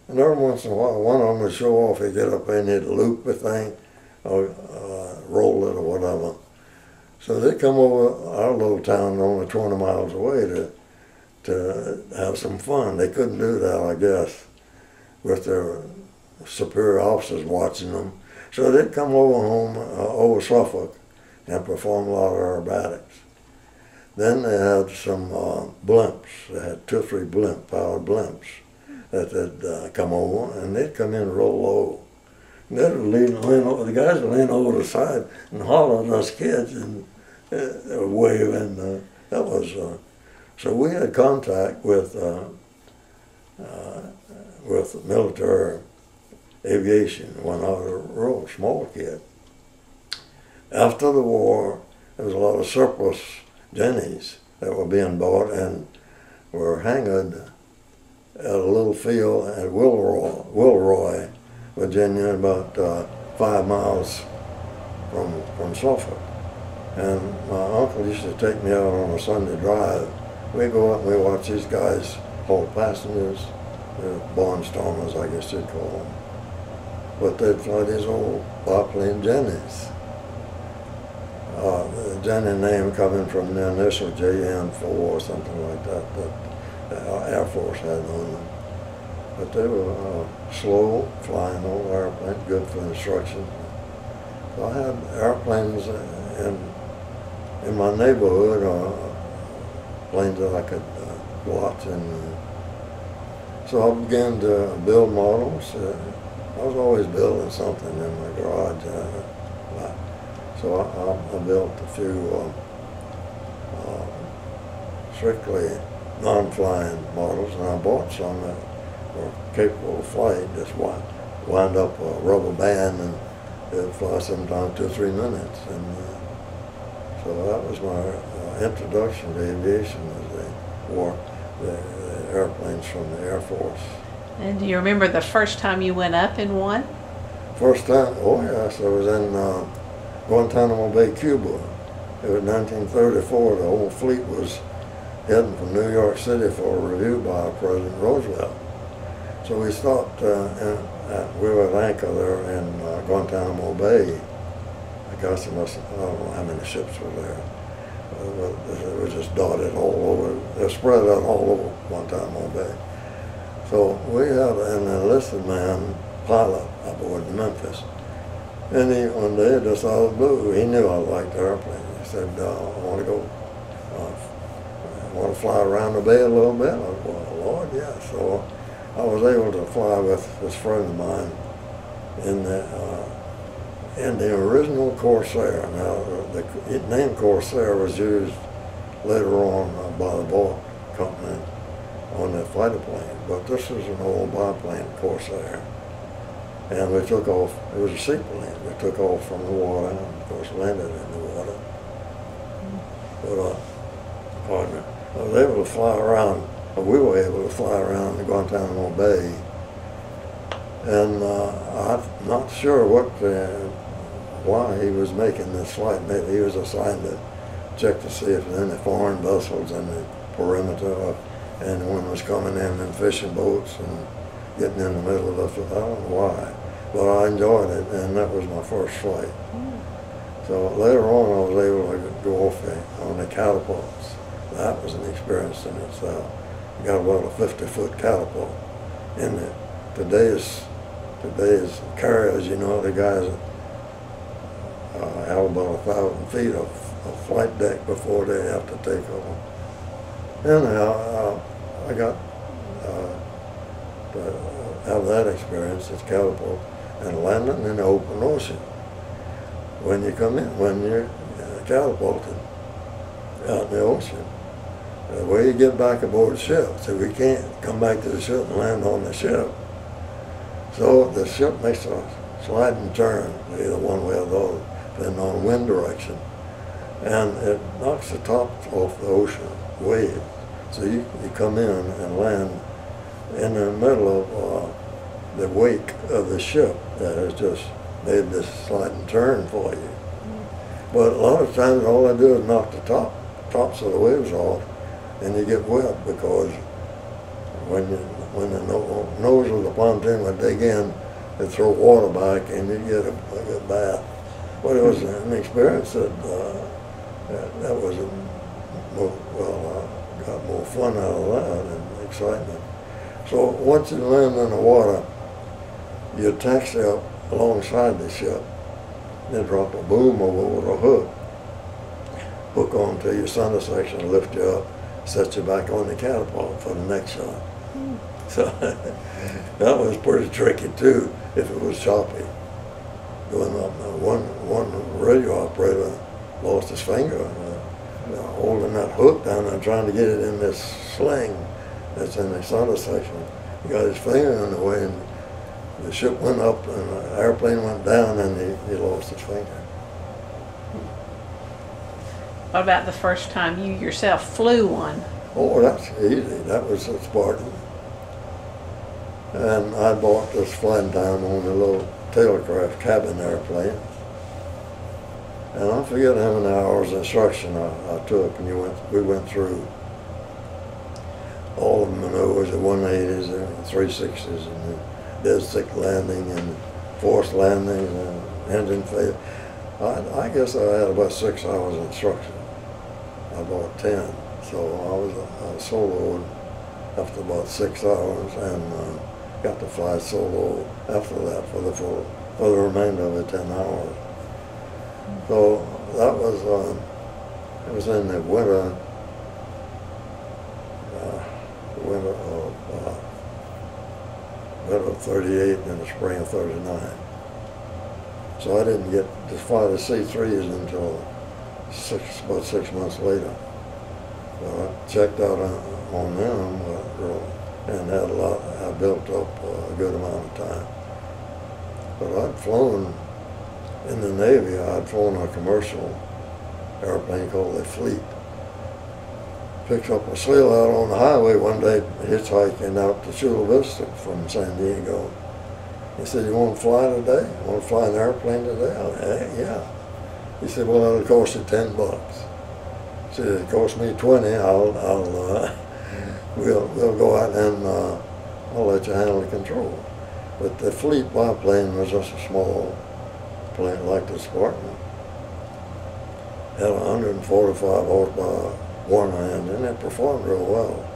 And every once in a while, one of them would show off. He'd get up and he'd loop the thing, or uh, roll it, or whatever. So they'd come over our little town, only 20 miles away, to to have some fun. They couldn't do that, I guess, with their superior officers watching them. So they'd come over home, uh, over Suffolk, and perform a lot of aerobatics. Then they had some uh, blimps. They had two or three blimp, powered blimps that had uh, come over, and they'd come in real low. And they'd lean, lean over, the guys would lean over the side and holler at us kids and uh, wave, and uh, that was, uh, so we had contact with, uh, uh, with military aviation when I was a real small kid. After the war, there was a lot of surplus jennies that were being bought and were hanged at a little field at Wilroy, Wilroy Virginia, about five miles from, from Suffolk. And my uncle used to take me out on a Sunday drive. We go out and we watch these guys haul passengers, barnstormers, I guess you'd call them. But they'd fly these old biplane jennies uh, the Jenny name coming from the initial JN4 or something like that that the Air Force had on them. But they were uh, slow flying old airplanes, good for instruction. So I had airplanes in in my neighborhood, uh, planes that I could uh, watch, and uh, so I began to build models. Uh, I was always building something in my garage. Uh, so I, I, I built a few strictly non-flying models, and I bought some that were capable of flight. Just wind, wind up a rubber band and it'd fly sometimes two or three minutes. And so that was my uh, introduction to aviation. Was the war, the, the airplanes from the Air Force. And do you remember the first time you went up in one? First time, oh yes, I was in uh, Guantanamo Bay, Cuba. It was 1934. The whole fleet was heading from New York City for a review by President Roosevelt. So we stopped, uh, in, we were at anchor there in uh, Guantanamo Bay. I don't know how many ships were there. Uh, it was just dotted all over, they're spread out all over Guantanamo Bay. So we had an enlisted man pilot aboard Memphis. And he, one day, just out of blue, he knew I liked airplanes. He said, uh, I want to go, uh, I want to fly around the bay a little bit. I said, well, Lord, yeah. So I was able to fly with this friend of mine in the, uh, in the original Corsair. Now, the, the name Corsair was used later on uh, by the Boeing company on the fighter plane, but this was an old biplane Corsair. And we took off, it was a seaplane, we took off from the water and of course landed in the water. But, uh, pardon me, I was able to fly around, we were able to fly around the Guantanamo Bay. And uh, I'm not sure what, uh, why he was making this flight. Maybe he was assigned to check to see if any foreign vessels in the perimeter of anyone was coming in in fishing boats and getting in the middle of it. I don't know why, but I enjoyed it, and that was my first flight. Hmm. So later on, I was able to go off the, on the catapults. That was an experience in itself. You got about a 50-foot catapult in it. Today's today's carriers, you know, the guys uh, a thousand feet of, of flight deck before they have to take off. Anyhow, uh, I got uh, to have that experience as catapult and landing in the open ocean. When you come in, when you're uh, catapulted out in the ocean, the way you get back aboard ship, so we can't come back to the ship and land on the ship. So the ship makes a sliding turn, either one way or the other, depending on wind direction. And it knocks the top off the ocean wave. So you, you come in and land in the middle of uh, the wake of the ship that has just made this sliding turn for you. But a lot of times all I do is knock the top tops of the waves off and you get wet because when you when the no, nose of the pontoon would dig in, they throw water back and you get a, a good bath. But it was an experience that uh, that, that was a more, well, I got more fun out of that and excitement. So once you land in the water, you taxi up alongside the ship, then drop a boom over with a hook, hook onto your center section, lift you up, set you back on the catapult for the next shot. (laughs) So (laughs) that was pretty tricky too, if it was choppy. Uh, one one radio operator lost his finger uh, holding that hook down and trying to get it in this sling that's in the center section. He got his finger in the way and the ship went up and the airplane went down and he, he lost his finger. What about the first time you yourself flew one? Oh, that's easy. That was a Spartan. And I bought this flying time on a little Taylorcraft cabin airplane. And I forget how many hours instruction I, I took, and you went, we went through all of the maneuvers, the 180s and 360s, and the dead stick landing and forced landings and engine failure. I, I guess I had about six hours instruction. I bought 10, so I was, I was soloed after about six hours and uh, got to fly solo after that for the full, for the remainder of the 10 hours. So that was, um, it was in the winter, uh, winter of, uh, winter of 38 and the spring of 39. So I didn't get to fly the C-3s until six, about six months later. So I checked out on, on them, uh, and had a lot. I built up a good amount of time. But I'd flown in the Navy. I'd flown a commercial airplane called the Fleet. Picked up a sail out on the highway one day, hitchhiking out to Chula Vista from San Diego. He said, "You want to fly today? Want to fly an airplane today?" I said, "Yeah." He said, "Well, it'll cost you ten bucks." He said, "It cost me twenty. I'll, I'll, uh, we'll, we'll go out and uh, I'll let you handle the control." But the fleet biplane was just a small plane like the Spartan. Had 145 horsepower hand, and it performed real well.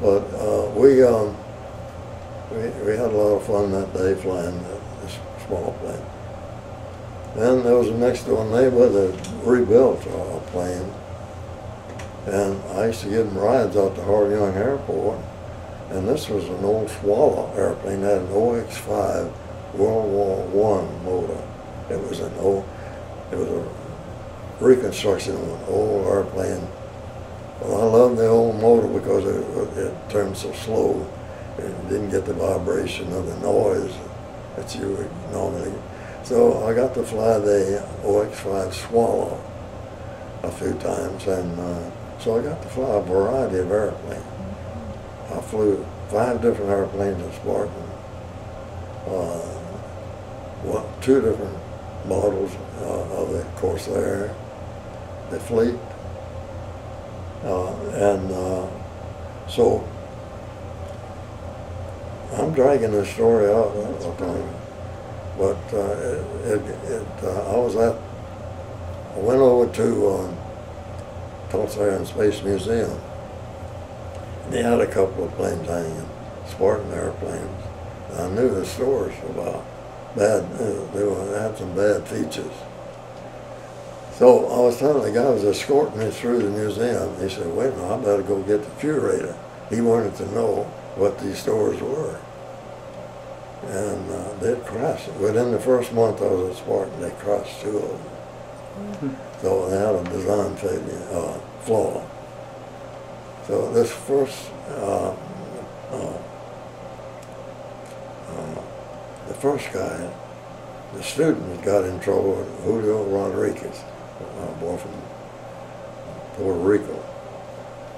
But uh, we, um, we we had a lot of fun that day flying this small plane. Then there was a next door neighbor that rebuilt a plane, and I used to give them rides out to Harvey Young Airport. And this was an old Swallow airplane, it had an OX-5 World War One motor. It was an old, it was a reconstruction of an old airplane. Well, I loved the old motor because it, it turned so slow and didn't get the vibration of the noise that you would normally. So I got to fly the OX-5 Swallow a few times, and uh, so I got to fly a variety of airplanes. I flew five different airplanes at Spartan, uh, one, two different models uh, of the Corsair, the fleet, uh, and uh, so I'm dragging this story out, but uh, it, it, it uh, I was at, I went over to um, Tulsa Space Museum they had a couple of planes hanging, Spartan airplanes. I knew the stories about bad, they, had some bad features. So I was telling the guy who was escorting me through the museum, he said, wait a minute, I better go get the curator. He wanted to know what these stores were. And uh, they'd crashed. Within the first month I was at Spartan, they crashed two of them. Mm-hmm. So they had a design failure, uh, flaw. So this first, uh, uh, uh, the first guy, the student got in trouble with Julio Rodriguez, a boy from Puerto Rico.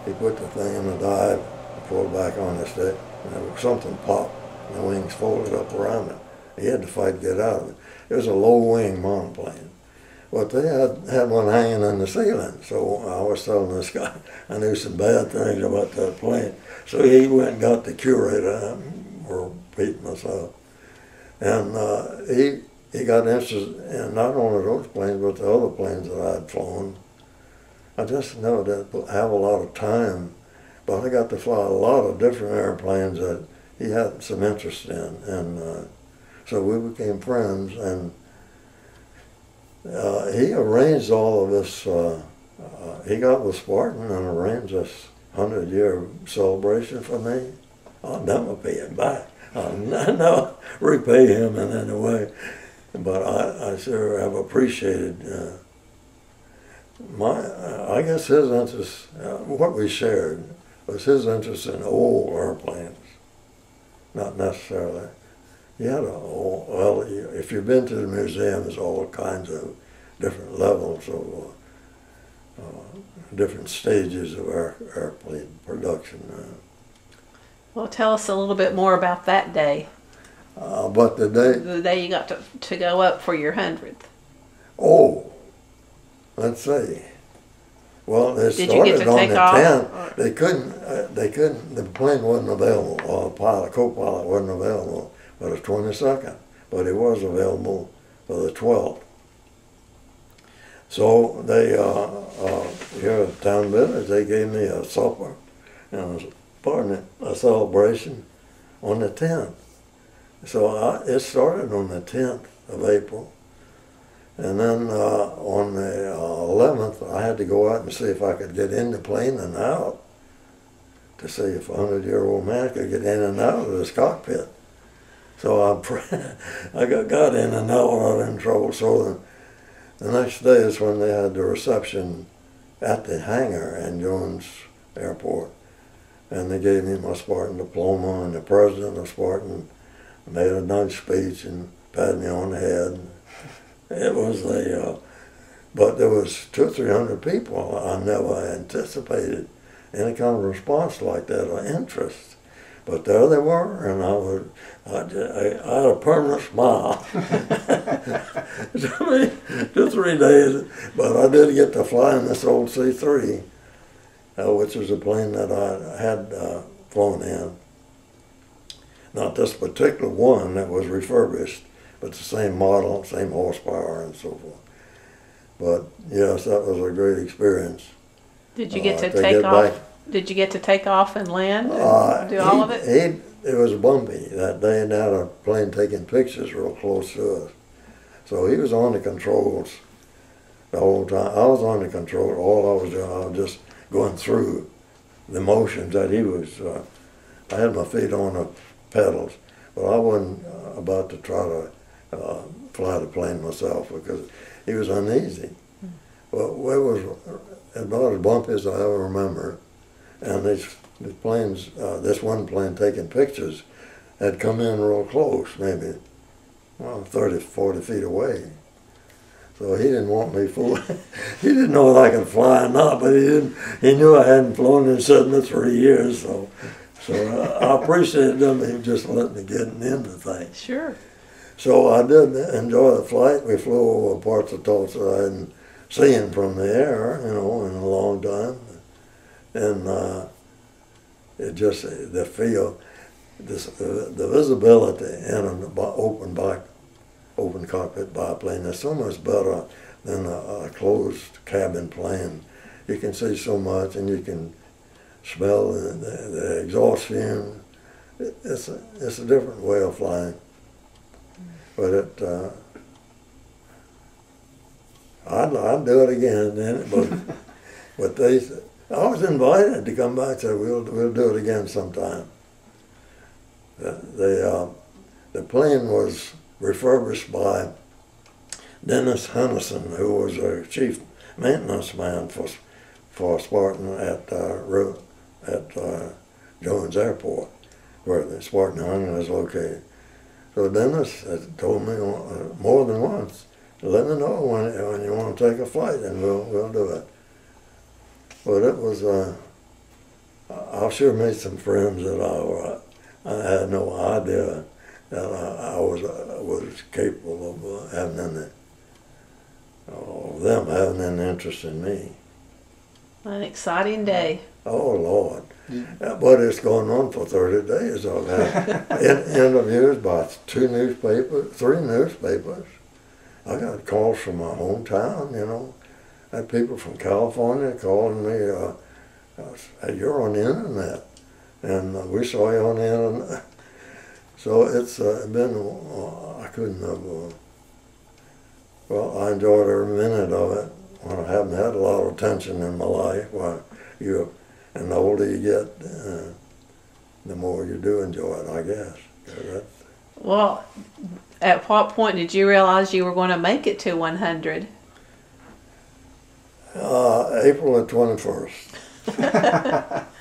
He put the thing in the dive, pulled back on the stick, and something popped. The wings folded up around it. He had to fight to get out of it. It was a low-wing monoplane. But they had, had one hanging in the ceiling. So I was telling this guy, I knew some bad things about that plane. So he went and got the curator, I'm repeating myself. And uh, he, he got interested in not only those planes, but the other planes that I'd flown. I just know that I have a lot of time, but I got to fly a lot of different airplanes that he had some interest in. And uh, so we became friends. and uh, he arranged all of this. Uh, uh, he got with Spartan and arranged this hundred year celebration for me. I'll never pay him back. (laughs) I'll never repay him in any way. But I, I sure have appreciated uh, my. I guess his interest, uh, what we shared, was his interest in old airplanes, not necessarily you had a well, if you've been to the museum, there's all kinds of different levels of uh, uh, different stages of air, airplane production. Uh. Well, tell us a little bit more about that day. Uh, but the day the day you got to, to go up for your hundredth. Oh, let's see. Well, they Did started on the 10th. They couldn't. Uh, they couldn't. The plane wasn't available. Or the pilot, co-pilot wasn't available for the 22nd, but it was available for the 12th. So they, uh, uh, here at Town Village, they gave me a supper and a, pardon it, a celebration on the 10th. So I, it started on the 10th of April. And then uh, on the uh, 11th, I had to go out and see if I could get in the plane and out to see if a 100 year old man could get in and out of this cockpit. So I, (laughs) I got, got in and out without in trouble. So the next day is when they had the reception at the hangar, in Jones airport. And they gave me my Spartan diploma, and the president of Spartan made a nice speech and patted me on the head. (laughs) It was a, uh, but there was two or three hundred people. I never anticipated any kind of response like that or interest. But there they were, and I would, I, I, I had a permanent smile. two, three days, but I did get to fly in this old C-3, uh, which was a plane that I had uh, flown in. Not this particular one that was refurbished, but the same model, same horsepower, and so forth. But yes, that was a great experience. Did you get Uh, to to take get off? back- Did you get to take off and land and Uh, do all of it? It was bumpy that day, and had a plane taking pictures real close to us. So he was on the controls the whole time. I was on the control. All I was doing, I was just going through the motions that he was. Uh, I had my feet on the pedals, but I wasn't uh, about to try to uh, fly the plane myself because he was uneasy. Well, it was about as bumpy as I ever remember. And these, these planes, uh, this one plane taking pictures, had come in real close, maybe well, 30, 40 feet away. So he didn't want me fooling. (laughs) he didn't know if I could fly or not, but he didn't. He knew I hadn't flown in seven or three years, so so uh, I appreciated him just letting me get into things. Sure. So I did enjoy the flight. We flew over parts of Tulsa I hadn't seen from the air, you know, in a long time. And uh, it just, the feel, this, uh, the visibility in an open back, open cockpit biplane is so much better than a, a closed cabin plane. You can see so much and you can smell the, the, the exhaust fume. It, it's, a, it's a different way of flying but it uh, I'd, I'd do it again then but (laughs) but they I was invited to come back said we'll we'll do it again sometime the the, uh, the plane was refurbished by Dennis Hunnison who was a chief maintenance man for for Spartan at uh, at uh, Jones Airport where the Spartan hangar is located so Dennis had told me uh, more than once, let me know when, when you want to take a flight and we'll, we'll do it. But it was, uh, I I sure made some friends that I, I had no idea that I, I was uh, was capable of uh, having any, of them having an interest in me. An exciting day. Oh Lord! Uh, But it's going on for thirty days. I've had (laughs) in, interviews by two newspapers, three newspapers. I got calls from my hometown. You know, I had people from California calling me. Uh, uh, you're on the internet, and uh, we saw you on the internet. (laughs) So it's uh, been. Uh, I couldn't have. Uh, well, I enjoyed every minute of it. When I haven't had a lot of attention in my life, why you and the older you get, uh, the more you do enjoy it, I guess. Well, at what point did you realize you were going to make it to 100? Uh, April the 21st. (laughs)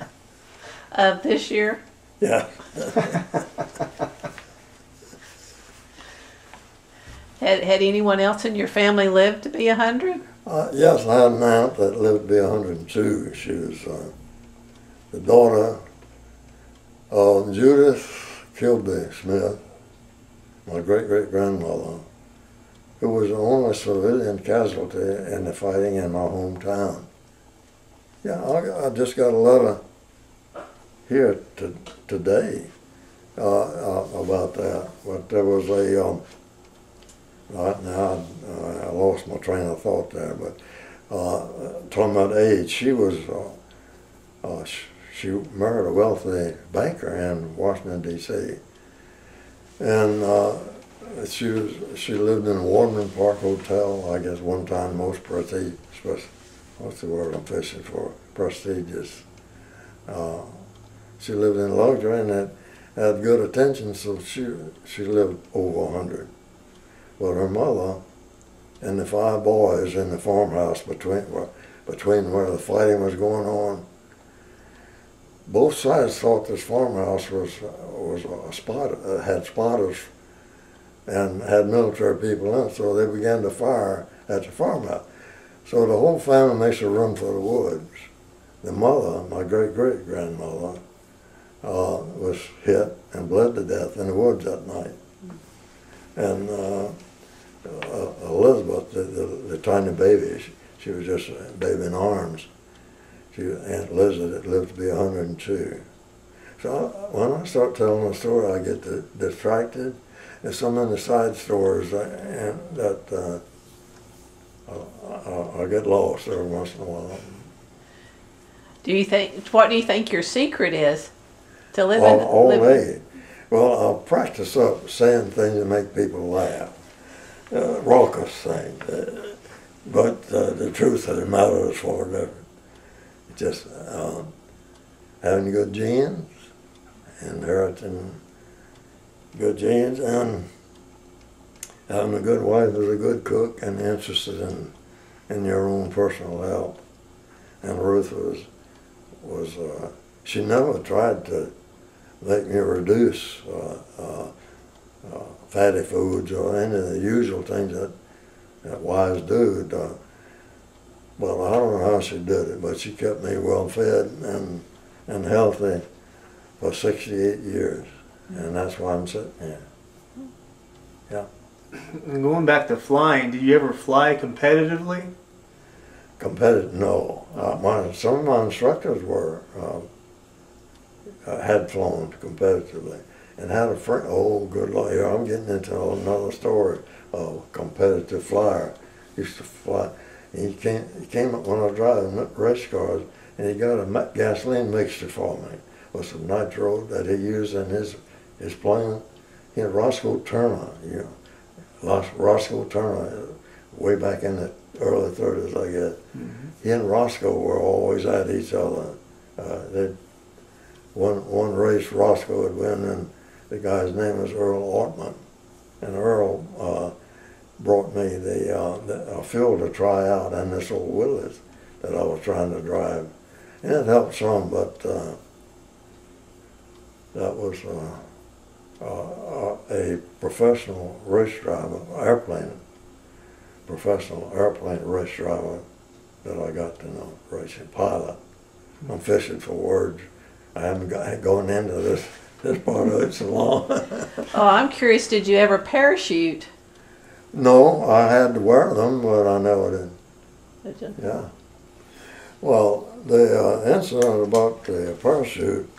Of this year? Yeah. (laughs) Had, had anyone else in your family lived to be 100? Uh, yes, I had an aunt that lived to be 102. She was uh, the daughter of Judith Kilby Smith, my great great grandmother, who was the only civilian casualty in the fighting in my hometown. Yeah, I, I just got a letter here to, today uh, uh, about that. But there was a, um, right now uh, I lost my train of thought there, but uh, talking about age, she was, uh, uh, sh- she married a wealthy banker in Washington D.C. And uh, she was, she lived in a Wardman Park Hotel, I guess one time most prestige, what's the word I'm fishing for? Prestigious. Uh, she lived in luxury and had, had good attention, so she she lived over hundred. But her mother and the five boys in the farmhouse between where, between where the fighting was going on, both sides thought this farmhouse was was a spot had spotters and had military people in it, so they began to fire at the farmhouse. So the whole family makes a run for the woods. The mother, my great great grandmother, uh, was hit and bled to death in the woods that night. And uh, uh, Elizabeth, the, the, the, tiny baby, she, she, was just a baby in arms. She, Aunt Elizabeth lived to be 102. So when I start telling the story, I get distracted. There's some in the side stores and that uh, I get lost every once in a while. Do you think? What do you think your secret is to live all, in? All live day. Well, I'll practice up saying things that make people laugh, uh, raucous things. Uh, but uh, the truth of the matter is far different. Just having good genes, inheriting good genes, and having a good wife who's a good cook and interested in in your own personal health. And Ruth was was uh, she never tried to make me reduce uh, uh, uh fatty foods or any of the usual things that that wives do. Uh, well, I don't know how she did it, but she kept me well fed and and healthy for 68 years, and that's why I'm sitting here. Yeah. And going back to flying, did you ever fly competitively? Competitive? No. Uh, my, some of my instructors were uh, uh had flown competitively and had a friend. Oh, good lord! Here I'm getting into another story. of competitive flyer used to fly. He came. He came up when I was driving race cars, and he got a gasoline mixture for me with some nitro that he used in his plane. He had Roscoe Turner, you know Roscoe Turner, way back in the early 30s, I guess. Mm-hmm. He and Roscoe were always at each other. Uh, one one race Roscoe had win, and the guy's name was Earl Ortman, and Earl uh, brought me the, uh, the a field to try out and this old Willys that I was trying to drive, and it helped some, but uh, that was. A professional race driver, airplane, professional airplane race driver that I got to know, racing pilot. I'm fishing for words. I haven't got going into this this part of it so long. (laughs) oh, I'm curious. Did you ever parachute? No, I had to wear them, but I never did. Did you? Yeah. Well, the uh, incident about the parachute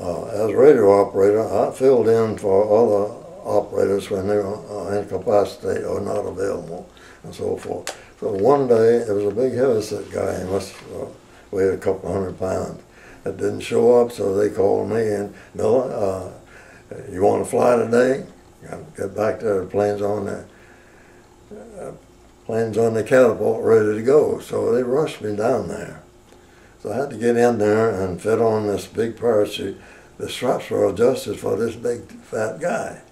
uh, as radio operator, I filled in for other operators when they were uh, incapacitated or not available and so forth. So one day, there was a big heavyset guy, he must uh, weigh a couple hundred pounds, that didn't show up, so they called me and, Miller, uh, you want to fly today? Get back there, the plane's on the, uh, plane's on the catapult ready to go. So they rushed me down there. So I had to get in there and fit on this big parachute. The straps were adjusted for this big fat guy.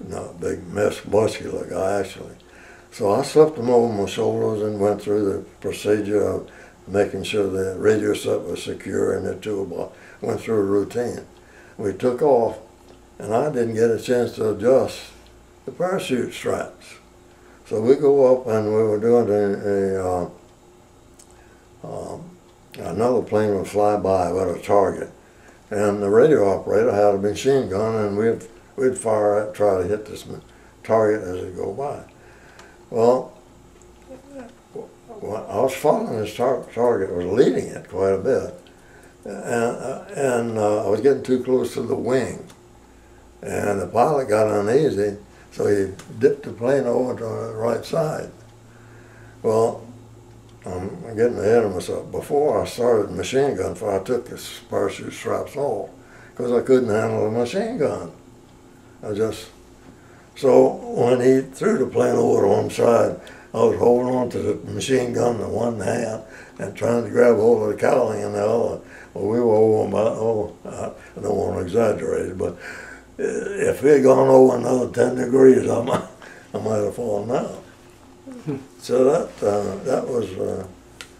Not big, mess, muscular guy, actually. So I slipped them over my shoulders and went through the procedure of making sure the radio set was secure in the toolbox. Went through a routine. We took off, and I didn't get a chance to adjust the parachute straps. So we go up, and we were doing a, a uh, um, another plane would fly by with a target. And the radio operator had a machine gun and we'd, we'd fire it, try to hit this target as it go by. Well, I was following this tar target, was leading it quite a bit. And, uh, and uh, I was getting too close to the wing. And the pilot got uneasy, so he dipped the plane over to the right side. Well, I'm getting ahead of myself. Before I started machine gun fire, I took the parachute straps off because I couldn't handle a machine gun. I just, so when he threw the plane over to one side, I was holding on to the machine gun in one hand and trying to grab hold of the cowling in the other. Well, we were over about, oh, I don't want to exaggerate, but if we had gone over another 10 degrees, I might, I might have fallen out (laughs) so that uh, that was uh,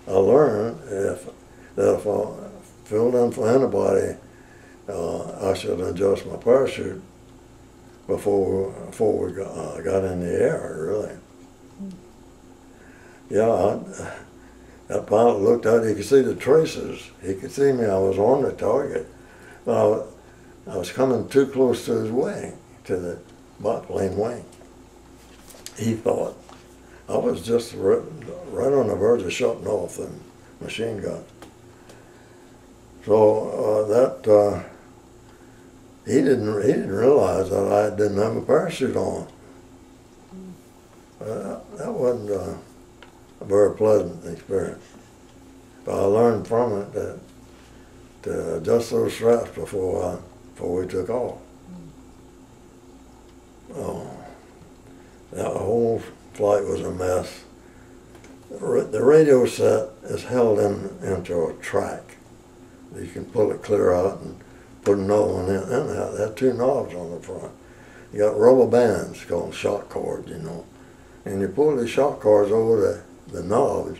I learned if that if I filled in for anybody, uh, I should adjust my parachute before before we got, uh, got in the air. Really. Yeah, I, that pilot looked out. He could see the traces. He could see me. I was on the target, but I, wa- I was coming too close to his wing, to the biplane wing. He thought I was just right, right on the verge of shutting off the machine gun. So uh, that uh, he didn't he didn't realize that I didn't have a parachute on. Uh, that wasn't uh, a very pleasant experience. But I learned from it that to adjust those straps before I, before we took off. Oh, that whole flight was a mess. The radio set is held in into a track. You can pull it clear out and put another one in. And there are two knobs on the front. You got rubber bands called shock cords, you know, and you pull the shock cords over the, the knobs,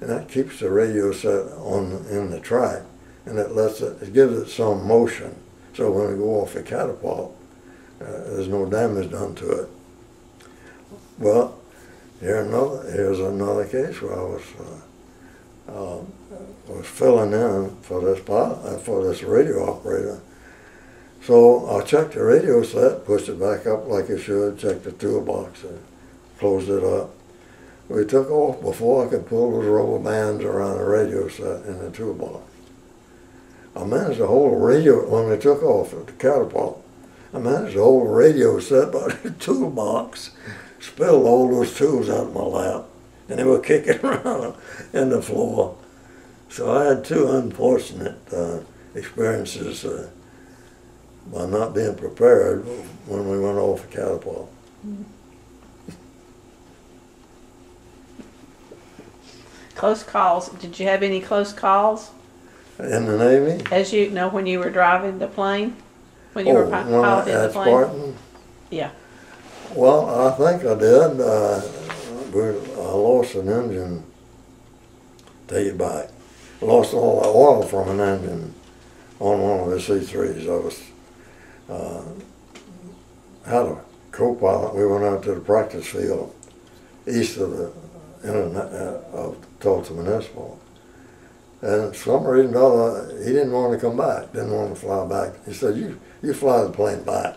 and that keeps the radio set on in the track, and it lets it, it gives it some motion. So when we go off the catapult, uh, there's no damage done to it. Well, here another here's another case where I was uh, uh, was filling in for this pilot, uh, for this radio operator. So I checked the radio set, pushed it back up like it should, checked the toolbox, and closed it up. We took off before I could pull those rubber bands around the radio set in the toolbox. I managed to hold a radio when we took off at the catapult. I managed to hold a radio set by (laughs) the toolbox, spilled all those tools out of my lap, and they were kicking (laughs) around in the floor. So I had two unfortunate uh, experiences uh, by not being prepared when we went off the catapult. (laughs) Close calls. Did you have any close calls In the Navy? as you know when you were driving the plane? When you were pi- piloting the plane? Spartan? Yeah. Well, I think I did. Uh, I lost an engine. Take it back. Lost all the oil from an engine on one of the C3s. I was uh, had a co-pilot. We went out to the practice field east of the internet uh, of Tulsa Municipal. And for some reason or other, he didn't want to come back. Didn't want to fly back. He said, "You you fly the plane back."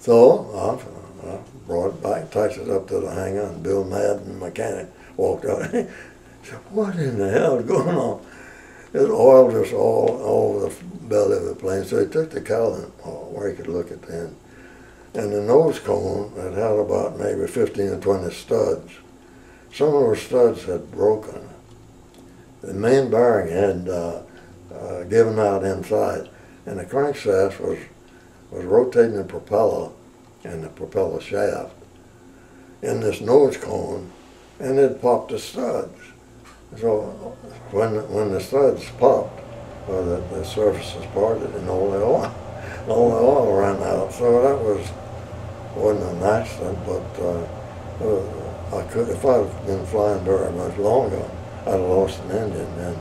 So I, I brought it back, taxied it up to the hangar, and Bill Madden, mechanic, walked out. (laughs) he said, "What in the hell is going on?" There's oil just all over the belly of the plane. So he took the cowling uh, where he could look at the end. And the nose cone had had about maybe 15 or 20 studs. Some of those studs had broken. The main bearing had uh, uh, given out inside, and the crankshaft was was rotating the propeller and the propeller shaft in this nose cone, and it popped the studs. So when when the studs popped, well, the, the surface was parted and all the oil, (laughs) all the oil ran out. So that was wasn't an accident, but uh, uh, I could if I'd been flying very much longer, I'd have lost an engine and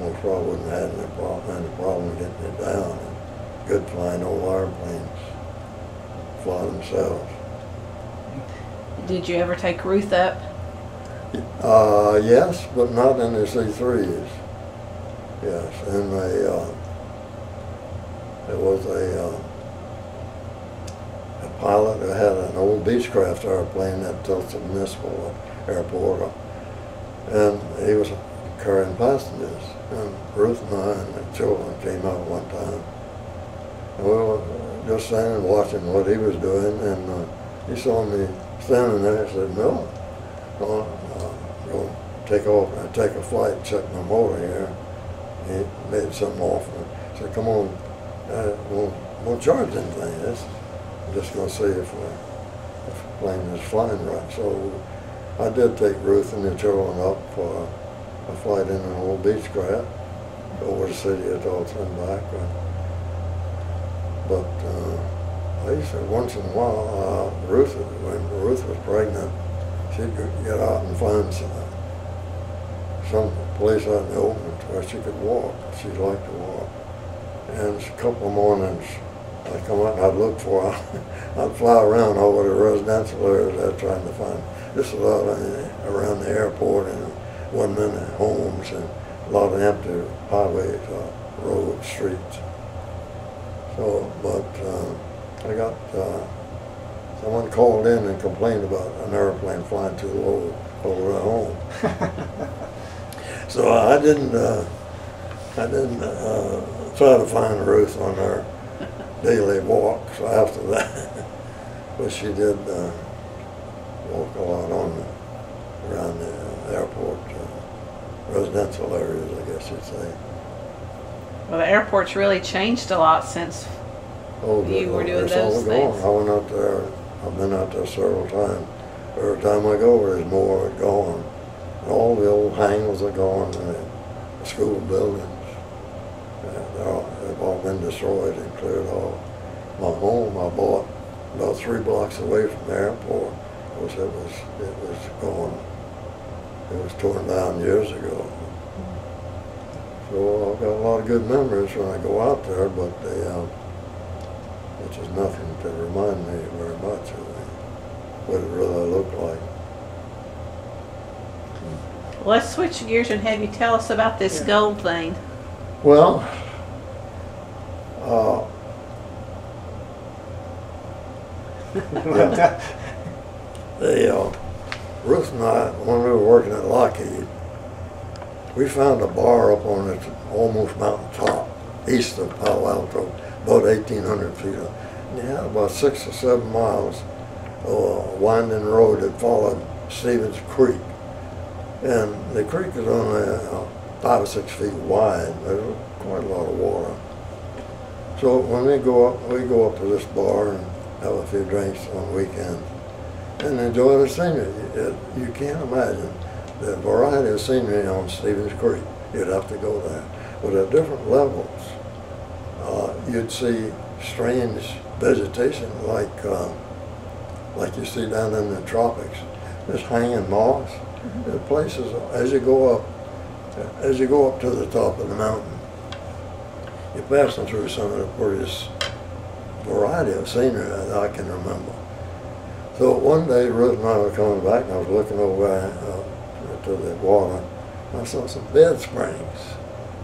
most probably wouldn't have had any problem, any problem getting it down. Good flying old airplanes fly themselves. Did you ever take Ruth up? Uh, yes, but not in the C3s. Yes, and a, uh, it was a, uh, a pilot who had an old Beechcraft airplane at Tulsa Municipal Airport, and he was carrying passengers. And Ruth and I and the children came out one time. And we were just standing watching what he was doing, and uh, he saw me standing there and said, no, uh, uh, go take off, uh, take a flight, check my motor here. He made something off and said, come on, uh, we'll, we'll charge anything. I'm just to see if, uh, if the plane is flying right. So I did take Ruth and the children up for a flight in an old Beechcraft over the city of and back. Uh, but uh, I used to once in a while, uh, Ruth, when Ruth was pregnant, she'd get out and find some, some place out in the open where she could walk. She liked to walk. And a couple of mornings, I'd come out and I'd look for her. (laughs) I'd fly around over the residential areas trying to find just a lot of, around the airport and one minute homes and a lot of empty highways, uh, roads, streets. So, but uh, I got uh, someone called in and complained about an airplane flying too low over at home. (laughs) so I didn't, uh, I didn't uh, try to find Ruth on her daily walks (laughs) after that, but she did uh, walk a lot on the, around the airport uh, residential areas, I guess you'd say. Well, the airport's really changed a lot since. Oh, You were doing it's all those gone. things. I went out there. I've been out there several times. Every time I go, there's more gone. All the old hangars are gone, and the school buildings. uh, They're all, they've all been destroyed and cleared off. My home I bought about three blocks away from the airport. Because it was it was gone. It was torn down years ago. So I've got a lot of good memories when I go out there, but they, uh, which is nothing to remind me very much of what it really looked like. Let's switch gears and have you tell us about this Yeah. gold thing. Well, uh, (laughs) (laughs) the uh, Ruth and I, when we were working at Lockheed, we found a bar up on the almost mountain top, east of Palo Alto, about 1,800 feet up. And had about six or seven miles of a winding road that followed Stevens Creek. And the creek is only uh, five or six feet wide. There's quite a lot of water. So when we go up, we go up to this bar and have a few drinks on weekends and enjoy the scenery. You can't imagine the variety of scenery on Stevens Creek. You'd have to go there. But at different levels, uh, you'd see strange vegetation like uh, like you see down in the tropics. Just hanging moss. The places as you go up, as you go up to the top of the mountain, you're passing through some of the prettiest variety of scenery that I can remember. So one day, Ruth and I were coming back, and I was looking over uh, to the water. I saw some bed springs.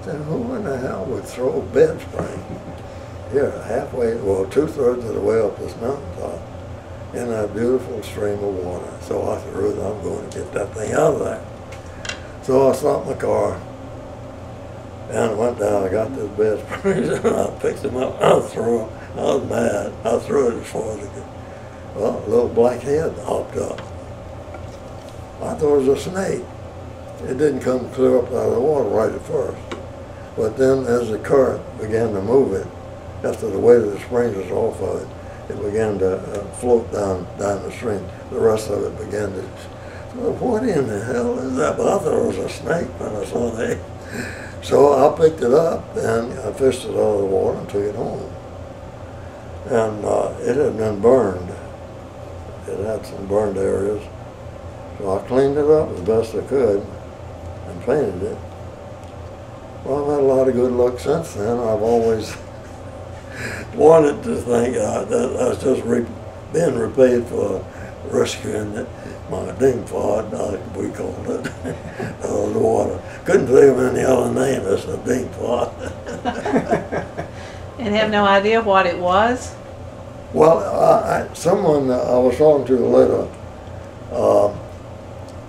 I said, who in the hell would throw a bed spring (laughs) here, halfway, well, two thirds of the way up this mountaintop, in a beautiful stream of water? So I said, Ruth, I'm going to get that thing out of there. So I stopped my car and I went down. I got this bed (laughs) springs and I picked them up. I threw them. I was mad. I threw it as far as I could. Well, a little black head hopped up. I thought it was a snake. It didn't come clear up out of the water right at first. But then as the current began to move it, after the weight of the springs was off of it, it began to uh, float down down the stream. The rest of it began to. So what in the hell is that? But I thought it was a snake when I saw that. (laughs) So I picked it up and I fished it out of the water and took it home. And uh, it had been burned. It had some burned areas. So I cleaned it up as best I could and painted it. Well, I've had a lot of good luck since then. I've always (laughs) wanted to think uh, that I was just re- being repaid for rescuing it, my dingfod, like we called it, (laughs) out of the water. Couldn't think of any other name as a dingfod. (laughs) And have no idea what it was? Well, I, I, someone I was talking to later uh,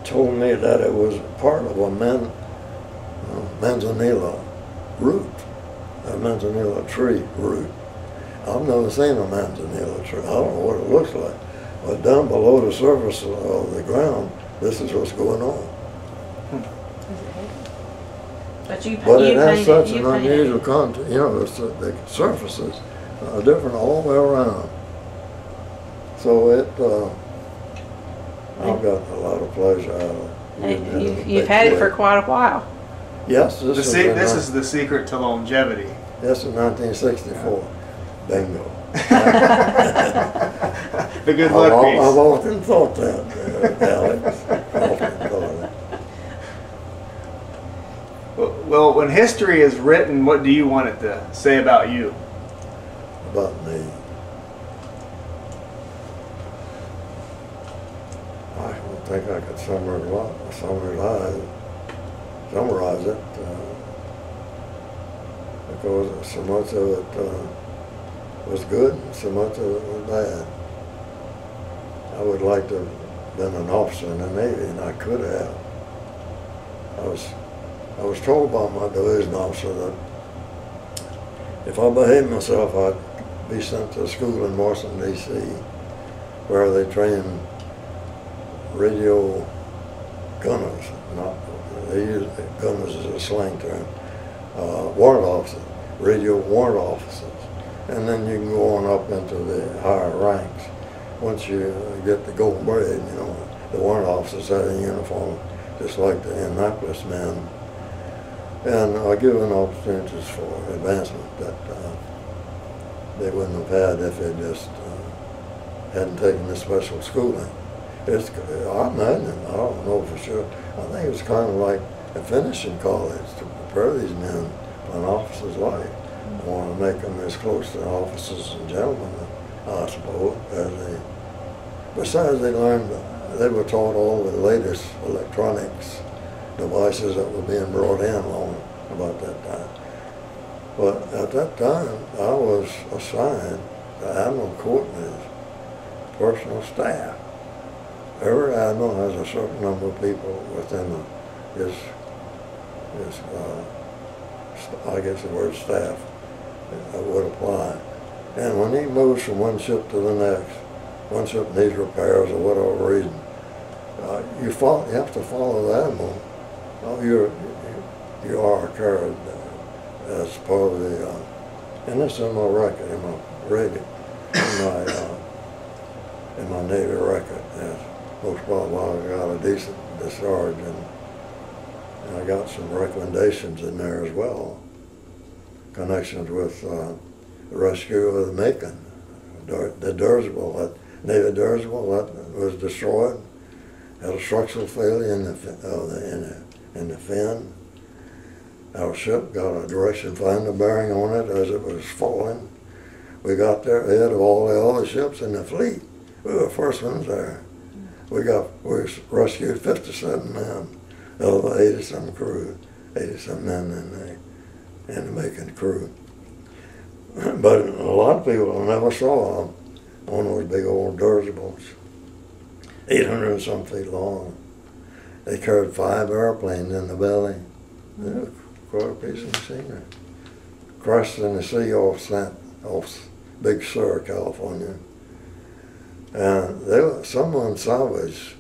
told me that it was part of a man, uh, manzanilla root, a manzanilla tree root. I've never seen a manzanilla tree. I don't know what it looks like. But down below the surface of the ground, this is what's going on. But you, But you it has such you an unusual content, you know, it's, uh, the surfaces are different all the way around. So it, uh, I've got a lot of pleasure out of it. Hey, using it in a You've, you've had it for quite a while. Yes, this The is, se- this is the secret to longevity. this is nineteen sixty-four. Bingo. (laughs) The good I've, luck piece. I've often thought that, uh, Alex. Often thought it. Well, when history is written, what do you want it to say about you? about me. I don't think I could summarize summarize, summarize it, uh, because so much of it uh, was good, so much of it was bad. I would like to have been an officer in the Navy, and I could have. I was, I was told by my division officer that if I behaved myself, I'd be sent to school in Washington, D.C., where they train radio gunners, not, they use, gunners as a slang term, uh, warrant officers, radio warrant officers. And then you can go on up into the higher ranks. Once you get the gold braid, you know, the warrant officers had a uniform just like the Annapolis men and are given opportunities for advancement that uh, they wouldn't have had if they just uh, hadn't taken the special schooling. It's, uh, I imagine, I don't know for sure, I think it was kind of like a finishing college to prepare these men for an officer's life. I want to make them as close to officers and gentlemen, I suppose, as they, besides they learned, they were taught all the latest electronics devices that were being brought in long about that time. But at that time, I was assigned to Admiral Courtney's personal staff. Every admiral has a certain number of people within the, his, his uh, I guess the word staff would apply. And when he moves from one ship to the next, one ship needs repairs or whatever reason, uh, you, follow, you have to follow the admiral Oh, you're, you are carried uh, as part of the, uh, and this is in my record, in my in my, uh, in my Navy record, yes. Most probably I got a decent discharge and, and I got some recommendations in there as well. Connections with uh, the rescue of the Macon, the dirigible, that Navy dirigible that was destroyed, had a structural failure in the, uh, in the in the fin. Our ship got a direction finder bearing on it as it was falling. We got there ahead of all the other ships in the fleet. We were the first ones there. We got we rescued 57 men of the um, 80 some crew, 80 some men in the in the Macon crew. (clears throat) But a lot of people never saw one of those big old dirigibles, 800 and some feet long. They carried five airplanes in the belly. Yeah, quite a piece of machinery. In the sea off off Big Sur, California. And they were, someone salvaged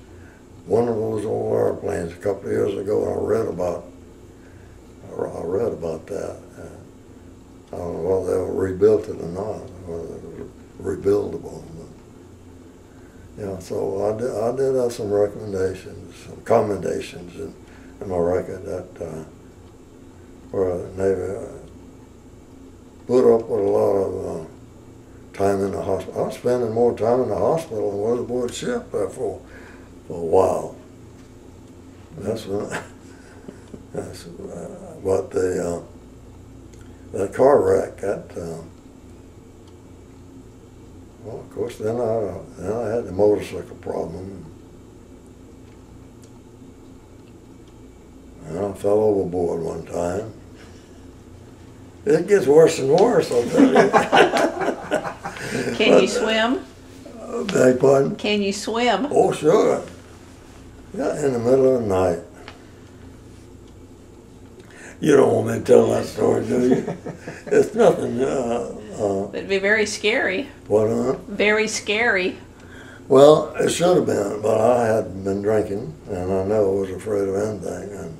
one of those old airplanes a couple of years ago. I read about I read about that. I don't know whether they were rebuilt it or not, whether it was rebuildable. Yeah, so I did, I did have some recommendations, some commendations in, in my record that uh, where the Navy uh, put up with a lot of uh, time in the hospital. I was spending more time in the hospital than was aboard ship for, for a while. That's when, (laughs) that's uh, what the uh, car wreck that. Uh, well, of course, then I, then I had the motorcycle problem. And I fell overboard one time. It gets worse and worse, I'll tell you. (laughs) Can you swim? Uh, beg pardon? Can you swim? Oh, sure. Yeah, in the middle of the night. You don't want me to tell that story, do you? (laughs) it's nothing. Uh, uh, It'd be very scary. what, huh? Very scary. Well, it should have been, but I hadn't been drinking, and I never was afraid of anything. And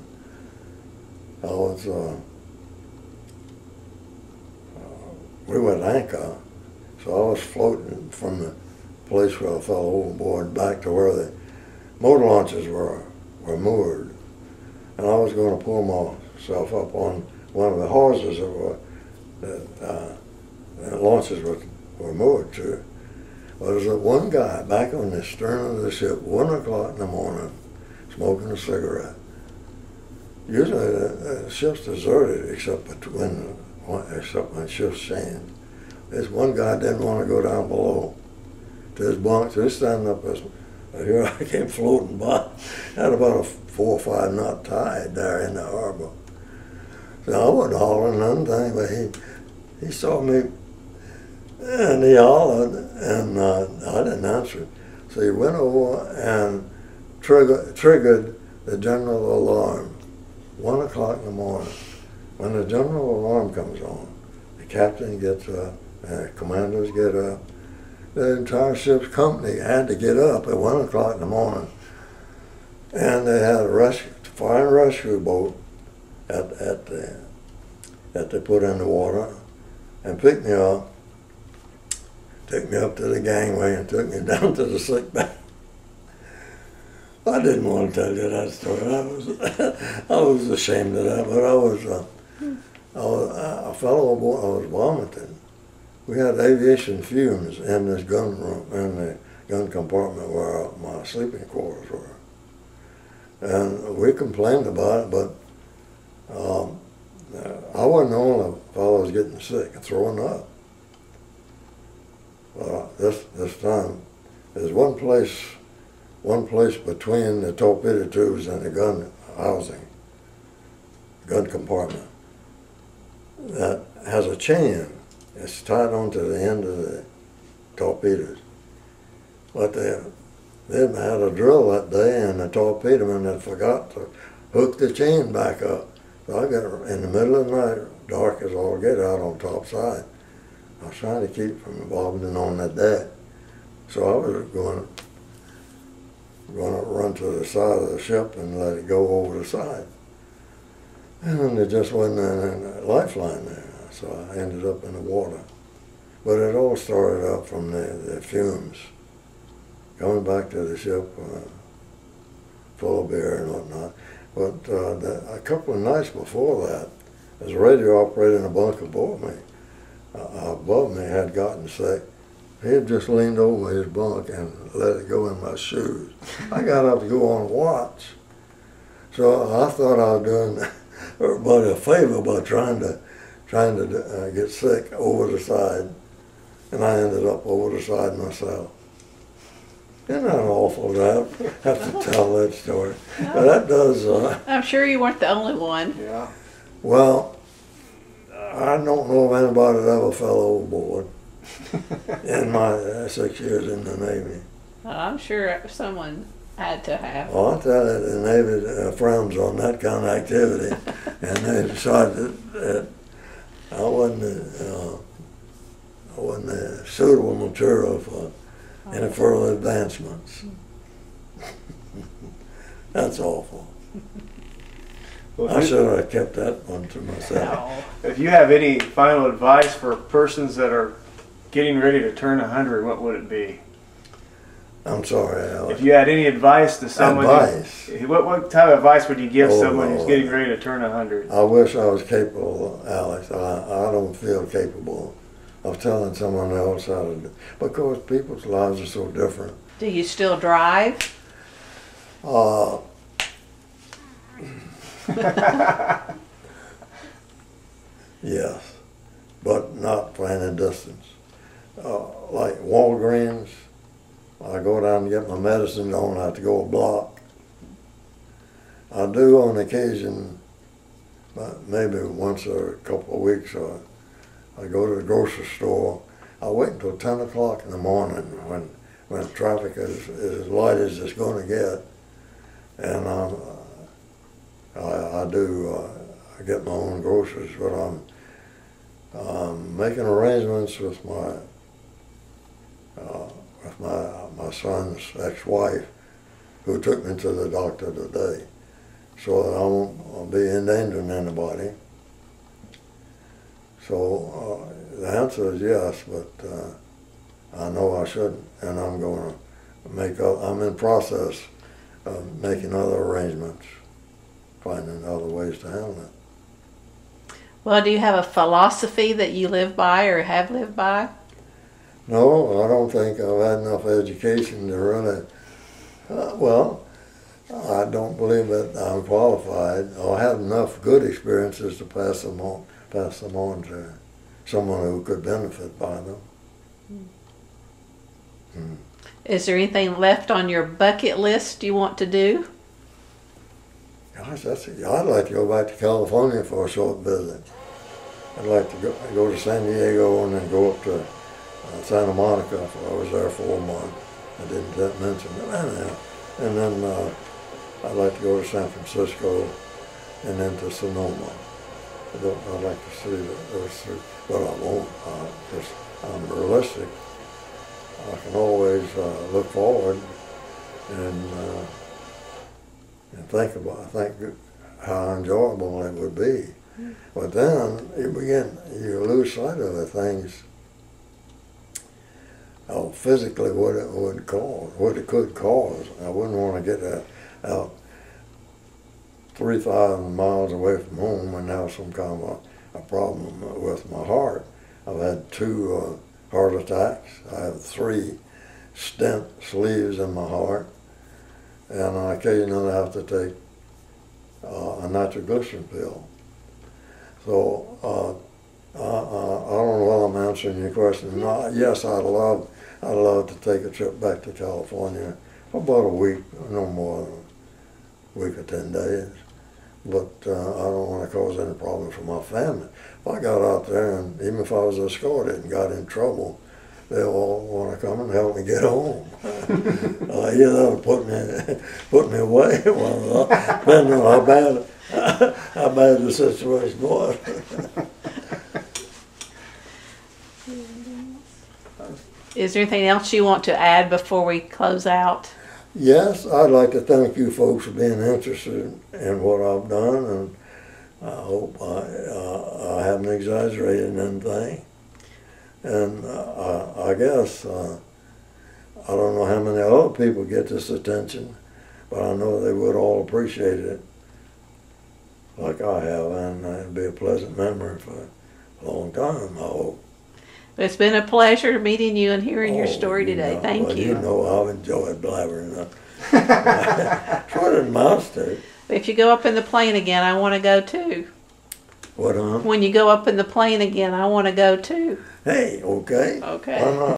I was, uh, uh, we were at anchor, so I was floating from the place where I fell overboard back to where the motor launches were, were moored. And I was going to pull myself up on one of the hawsers that were, that, uh, the launches were, were moored to. There was one guy back on the stern of the ship, one o'clock in the morning, smoking a cigarette. Usually the, the ship's deserted except between except when ship's change. This one guy didn't want to go down below to his bunk, so he's standing up as here (laughs) I came floating by. Had about a four or five knot tide there in the harbor. So I wasn't hollering nothing, but he he saw me and he hollered, and uh, I didn't answer. So he went over and trigger, triggered the general alarm. One o'clock in the morning. When the general alarm comes on, the captain gets up, and the commanders get up. The entire ship's company had to get up at one o'clock in the morning. And they had a rescue, fire rescue boat at, at the, that they put in the water and picked me up took me up to the gangway and took me (laughs) down to the sick bay. I didn't want to tell you that story. I was, (laughs) I was ashamed of that, but I was, uh, I was, I fell overboard. I was vomiting. We had aviation fumes in this gun room, in the gun compartment where my sleeping quarters were. And we complained about it, but um, I wasn't the only fellow was getting sick and throwing up uh, this this time, there's one place, one place between the torpedo tubes and the gun housing, gun compartment, that has a chain. It's tied onto the end of the torpedoes. But they, they had a drill that day, and the torpedo man had forgot to hook the chain back up. So I got in the middle of the night, dark as all get out on top side. I was trying to keep from wobbling on that deck. So I was going going to run to the side of the ship and let it go over the side. And then there just wasn't a lifeline there, so I ended up in the water. But it all started up from the, the fumes. Coming back to the ship uh, full of beer and whatnot. But uh, the, a couple of nights before that, was a radio operator in a bunk aboard me uh, above me had gotten sick. He had just leaned over his bunk and let it go in my shoes. I got up to go on watch. So I thought I was doing everybody a favor by trying to trying to uh, get sick over the side, and I ended up over the side myself. Isn't that awful to have, (laughs) have to tell that story? No. But that does. Uh, I'm sure you weren't the only one. Yeah. Well, I don't know if anybody ever fell overboard (laughs) in my uh, six years in the Navy. I'm sure someone had to have. Well, I tell you, the Navy uh, frowns on that kind of activity, (laughs) and they decided that I wasn't, uh, I wasn't a suitable material for any further advancements. (laughs) That's awful. Well, I should have kept that one to myself. If you have any final advice for persons that are getting ready to turn 100, what would it be? I'm sorry, Alex. If you had any advice to someone, advice. what, what type of advice would you give oh, someone who's getting ready to turn 100? I wish I was capable, Alex. I, I don't feel capable of telling someone else how to do because people's lives are so different. Do you still drive? Uh, (laughs) yes, but not for any distance. Uh, like Walgreens, I go down and get my medicine, don't have to go a block. I do on occasion, maybe once or a couple of weeks, or I go to the grocery store. I wait until 10 o'clock in the morning when, when traffic is, is as light as it's going to get. And I'm, I, I do, uh, I get my own groceries, but I'm, I'm making arrangements with my, uh, with my, my son's ex-wife, who took me to the doctor today, so that I won't be endangering anybody. So uh, the answer is yes, but uh, I know I shouldn't, and I'm going to make. I'm in process of making other arrangements finding other ways to handle it. Well, do you have a philosophy that you live by or have lived by? No, I don't think I've had enough education to really. Uh, well, I don't believe that I'm qualified or have enough good experiences to pass them on, pass them on to someone who could benefit by them. Is there anything left on your bucket list you want to do? Gosh, that's, I'd like to go back to California for a short visit. I'd like to go, go to San Diego and then go up to Santa Monica. I was there for a month. I didn't mention it. Anyhow. And then uh, I'd like to go to San Francisco and then to Sonoma. I don't, I'd like to see the- those three, but I won't, because I'm realistic. I can always uh, look forward and uh, and think about think how enjoyable it would be. But then you begin you lose sight of the things. Oh, physically, what it would cause, what it could cause. I wouldn't want to get that out three thousand miles away from home and have some kind of a, a problem with my heart. I've had two uh, heart attacks. I have three stent sleeves in my heart and I occasionally have to take uh, a nitroglycerin pill. So uh, I, I, I don't know whether I'm answering your question. No, yes, I'd love, I'd love to take a trip back to California for about a week, no more than a week or ten days. But uh, I don't want to cause any problems for my family. If I got out there and even if I was escorted and got in trouble, they all want to come and help me get (laughs) home. uh, yeah, that would put me (laughs) put me away. (laughs) uh, depending on how bad how bad the situation was. Is there anything else you want to add before we close out? yes, I'd like to thank you folks for being interested in what I've done, and I hope I uh, I haven't exaggerated anything. And uh, I, guess uh, I don't know how many other people get this attention, but I know they would all appreciate it, like I have, and it'd be a pleasant memory for a long time. I hope. It's been a pleasure meeting you and hearing your Oh, story you today. know, Thank well, you. You know I've enjoyed blabbering. That's (laughs) what it amounts to. If you go up in the plane again, I want to go too. What, huh? When you go up in the plane again, I want to go too. Hey, okay. Okay. Why not?